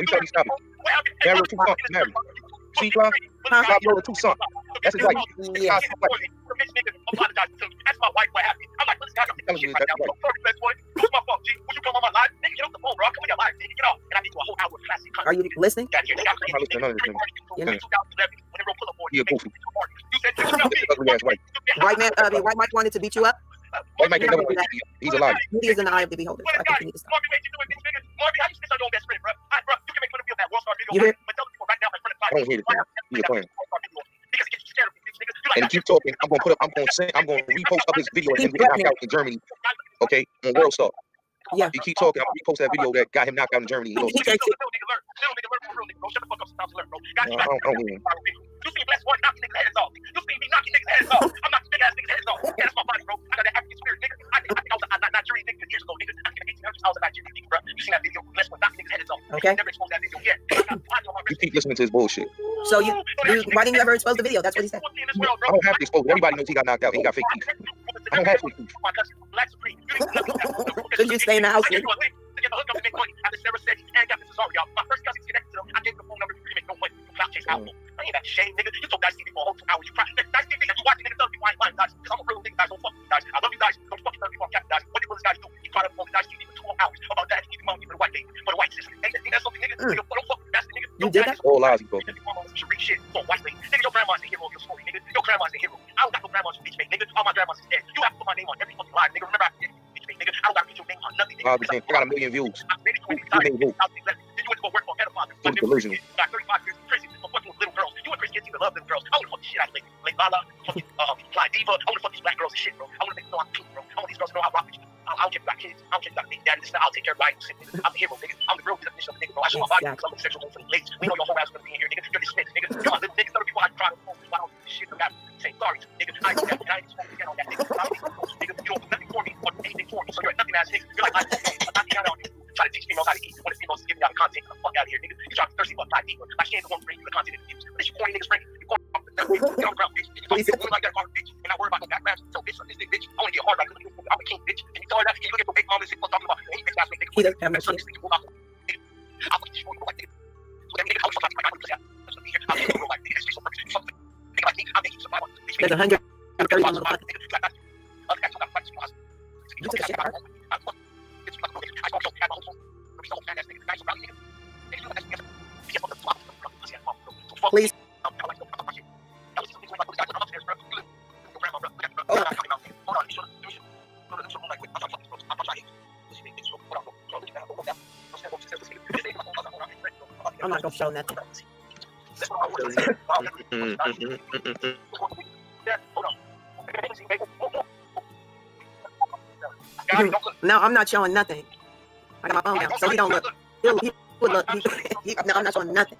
We tell you stop it. Married with two sons. Married. See, Fly? Huh? Stop your two. That's his wife. Yeah. That's his wife. That's my wife. What happened? I'm like, listen, I got Telling you shit right that's now. Sorry, best boy. It my fault, G. Would you come on my live? Nigga, get off the phone, bro. Come on your live, nigga. Get off. And I need you a whole hour of classic. Are you listening? Got here. I'm I'm not listening to none of this, nigga. When 2011, when they wrote pull up on you, you said you know me. Ugly ass wife. White man, uh, the white Mike wanted to beat you up. White Mike ain't never He's a liar. He is an eye of the beholder. So I think you need to stop. Marvin, made you do it, bitch, nigga. Marvin, how you snitch on your own best friend, bro? All right, bro, you can make fun of me on that World Star video, You hear? But tell the people right now in front of I don't hear this, nigga. He a clown. Because it gets you scared of me, bitch, nigga. You like And that keep talking. I'm gonna put up. I'm gonna send. I'm gonna repost up his video of him getting knocked out in Germany. Okay, on World Star. Yeah. You keep talking. I'm gonna repost that video that got him knocked out in Germany. You know, He can't see. Shut the fuck up, sometimes learn, bro. Got you I don't, I don't hear him. You see Bless One knocking niggas' heads off. You see me knocking niggas' heads off. I'm knocking big ass niggas' heads off. Yeah, that's my body, bro. I got that African spirit, nigga. I think I think I was a Nigerian nigga years ago, nigga. I think in 1800s I was a Nigerian nigga, bro. You seen that video? Bless One knocking niggas' heads off. Okay. Never exposed that video yet. I got body on my You keep listening to his bullshit. So you, you, why didn't you ever expose the video? That's what he said. I don't have to expose. Everybody knows he got knocked out. He got fake teeth. I don't have fake teeth. Oh Should [LAUGHS] you stay in the house? get the hook up and make money. I just never said and got Mrs. Sorry, y'all. My first cousin connected to them. I gave the phone number. You make no money. You clout chase mm. I ain't that shame, nigga. You told Dice TV for a whole two hours. You cried. Dice TV, you watching nigga tell you I ain't lying, Dice. Because I'm a real nigga, Dice. Don't fuck with Dice. I love you, Dice. Don't fucking love you on Captain What did this guy do? He cried up on Dice TV for two whole hours about that. He money for the white lady, for the white sister. Ain't that, ain't that nigga? Mm. Don't fuck with That's the nigga. You did that? Oh, lies, bro. Your grandma's a hero of your story, nigga. Your grandma's a hero. I don't got no grandma's bitch, nigga. All my grandma's is dead. You have to put my name on every fucking line, nigga. Remember, I made, nigga. I don't got to put your name on nothing, nigga. I got a million views. I'm ready to million views. Then you went to go work for a pedophile. Delusional. Got 35 years in prison for fucking little. And Chris kids even love them girls. I want to fuck the shit out of Lady, Lala, fucking, uh, Fly Diva. I want to fuck these black girls and shit, bro. I want to make them know I'm cute, bro. I want these girls to know I rock with you. I don't care got kids. I don't care big daddy. Listen, I'll take care of everybody. I'm the hero, nigga. I'm the real definition of a nigga, bro. I show my body because I'm a sexual for the ladies. We know your whole ass gonna be in here, nigga. You're dismissed, nigga. Come on, nigga. Some people I try to phone. Why don't do shit? I got say sorry to nigga. I ain't. I ain't supposed to get on that, nigga. I'm nigga. You don't do nothing for me or anything for me. So you're a nothing ass nigga. You're like, I'm not out on you. Try to teach females how to eat. When the females giving out the content, the fuck out of here, nigga. You try to thirsty fuck not eat. Like she ain't the one bringing you the content that you use. But this you corny niggas bringing. You corny. Get on the ground, bitch. You fucking like that, bitch. And I worry about no backlash. So bitch, this bitch. I want to get hard right because I'm a king, bitch. Can you tell her that? You look at the big mom and say, talking about any bitch ass nigga? He doesn't have much. I'll fucking destroy you like nigga. So that nigga, how the fuck I got to I'm here. I'm here. Like nigga, that's just something. Nigga, like nigga, I'm making some money. There's a hundred and on the [LAUGHS] no, I'm not showing nothing. I got my phone down, so he don't look. He'll, he would look. He, he, no, I'm not showing nothing.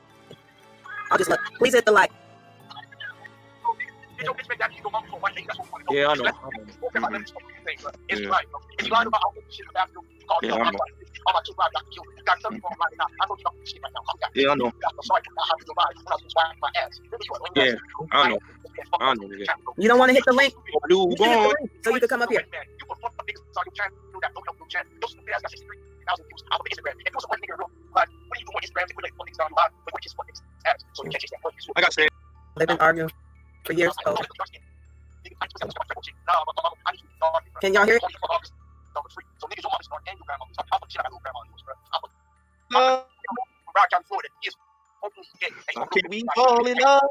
I'll just look. Please hit the like. Yeah, I know. It's right. It's right about all shit about you. Yeah, I know. Yeah, I know. Yeah, I know. I know. Yeah. You don't want to hit the link? You hit the on. link so you can come up here. I got said. They've been arguing for years. Oh, can y'all hear it? We fall in love?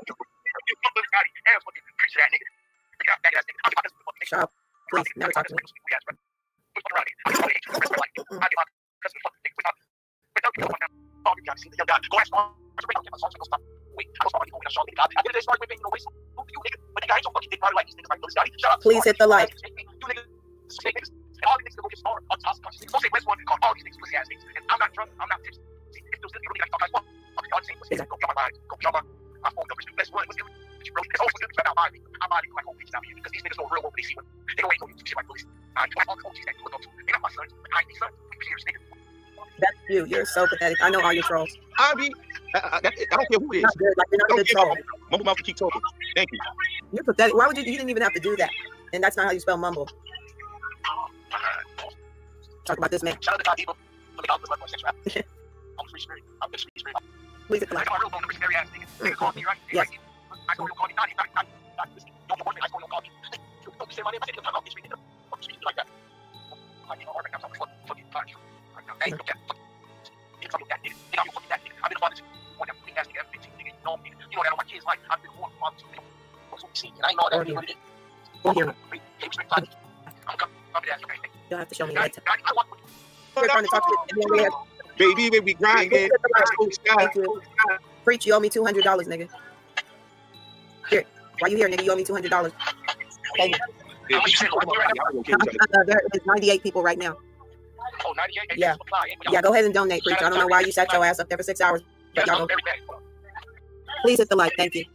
Shut up. Please, never talk to me. Please hit the like. So pathetic. I know all your trolls. I be, I, I, I don't care who it is. Not good. Like you're not Don't good troll. Mumble mouth keep talking. Thank you. You're pathetic. Why would you? You didn't even have to do that. And that's not how you spell mumble. Talk about this man. Shout out to people. Please Please hit the free spirit. Please, it's like. Yes. We'll hear it. You'll have to show me later. We're trying to talk to you. And then we have- Baby, baby, grind, Please yeah. hit the like. Let's go, sky. Thank you. Preach, you owe me two hundred dollars, nigga. Here, why you here, nigga? You owe me two hundred dollars. Okay. Yeah, she- she- Uh, there is ninety-eight people right now. Yeah. Yeah, go ahead and donate, preacher. I don't know why you sat your ass up there for six hours, but y'all go. Please hit the like. Thank you.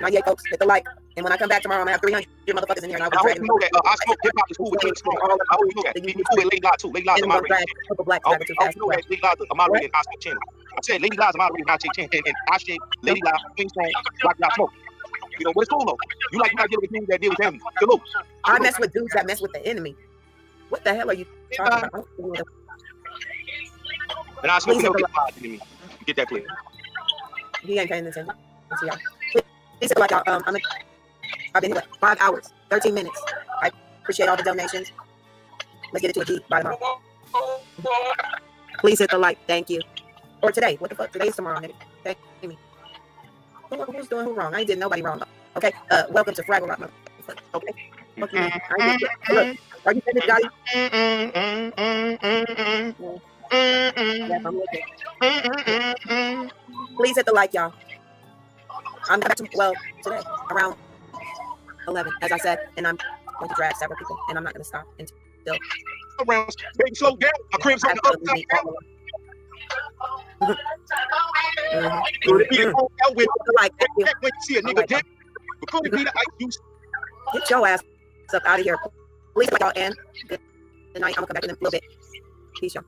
Ninety-eight folks, hit the like. And when I come back tomorrow, I'm gonna have three hundred motherfuckers in here, and I'll I be hope you know that. Uh, I smoke hip hop is cool with King Smoke. I hope you know that. He cool with Lady Lies too. Lady Lies and are I'm gonna moderated. drag a couple black I hope dragons too I hope fast. you know that Lady Lies are moderated and I smoke chin. I said Lady Lies are moderated and I take chin. And, and I shake Lady Lies, King Smoke, Black Lies Smoke. You know, but it's cool though. You like you gotta with dudes that deal with them. Salute. I mess with dudes that mess with the enemy. What the hell are you talking about? And I smoke hit no enemy. Get that clear. He ain't paying attention. Let's see y'all. Please hit the like. y'all. Um, I'm. A, I've been here five hours, thirteen minutes. I appreciate all the donations. Let's get it to a G by tomorrow. Please hit the like. Thank you. Or today. What the fuck? Today's tomorrow, nigga. Thank me. who's doing who wrong? I ain't did nobody wrong. Okay. Uh, welcome to Fraggle Rock. Okay. Fuck you. I ain't did shit. Look, are you finished, Gotti? Yes, I'm looking. Please hit the like, y'all. I'm back to well today around 11, as I said, and I'm going to drag several people, and I'm not going to stop until Around, baby, slow down. My crib's on the other absolutely side. all of them. Could it be the mm-hmm. phone out with like, thank you. when you see a nigga dick? But could it be the? Get your ass up out of here. Please, y'all, and good night. I'm gonna come back in a little bit. Peace, y'all.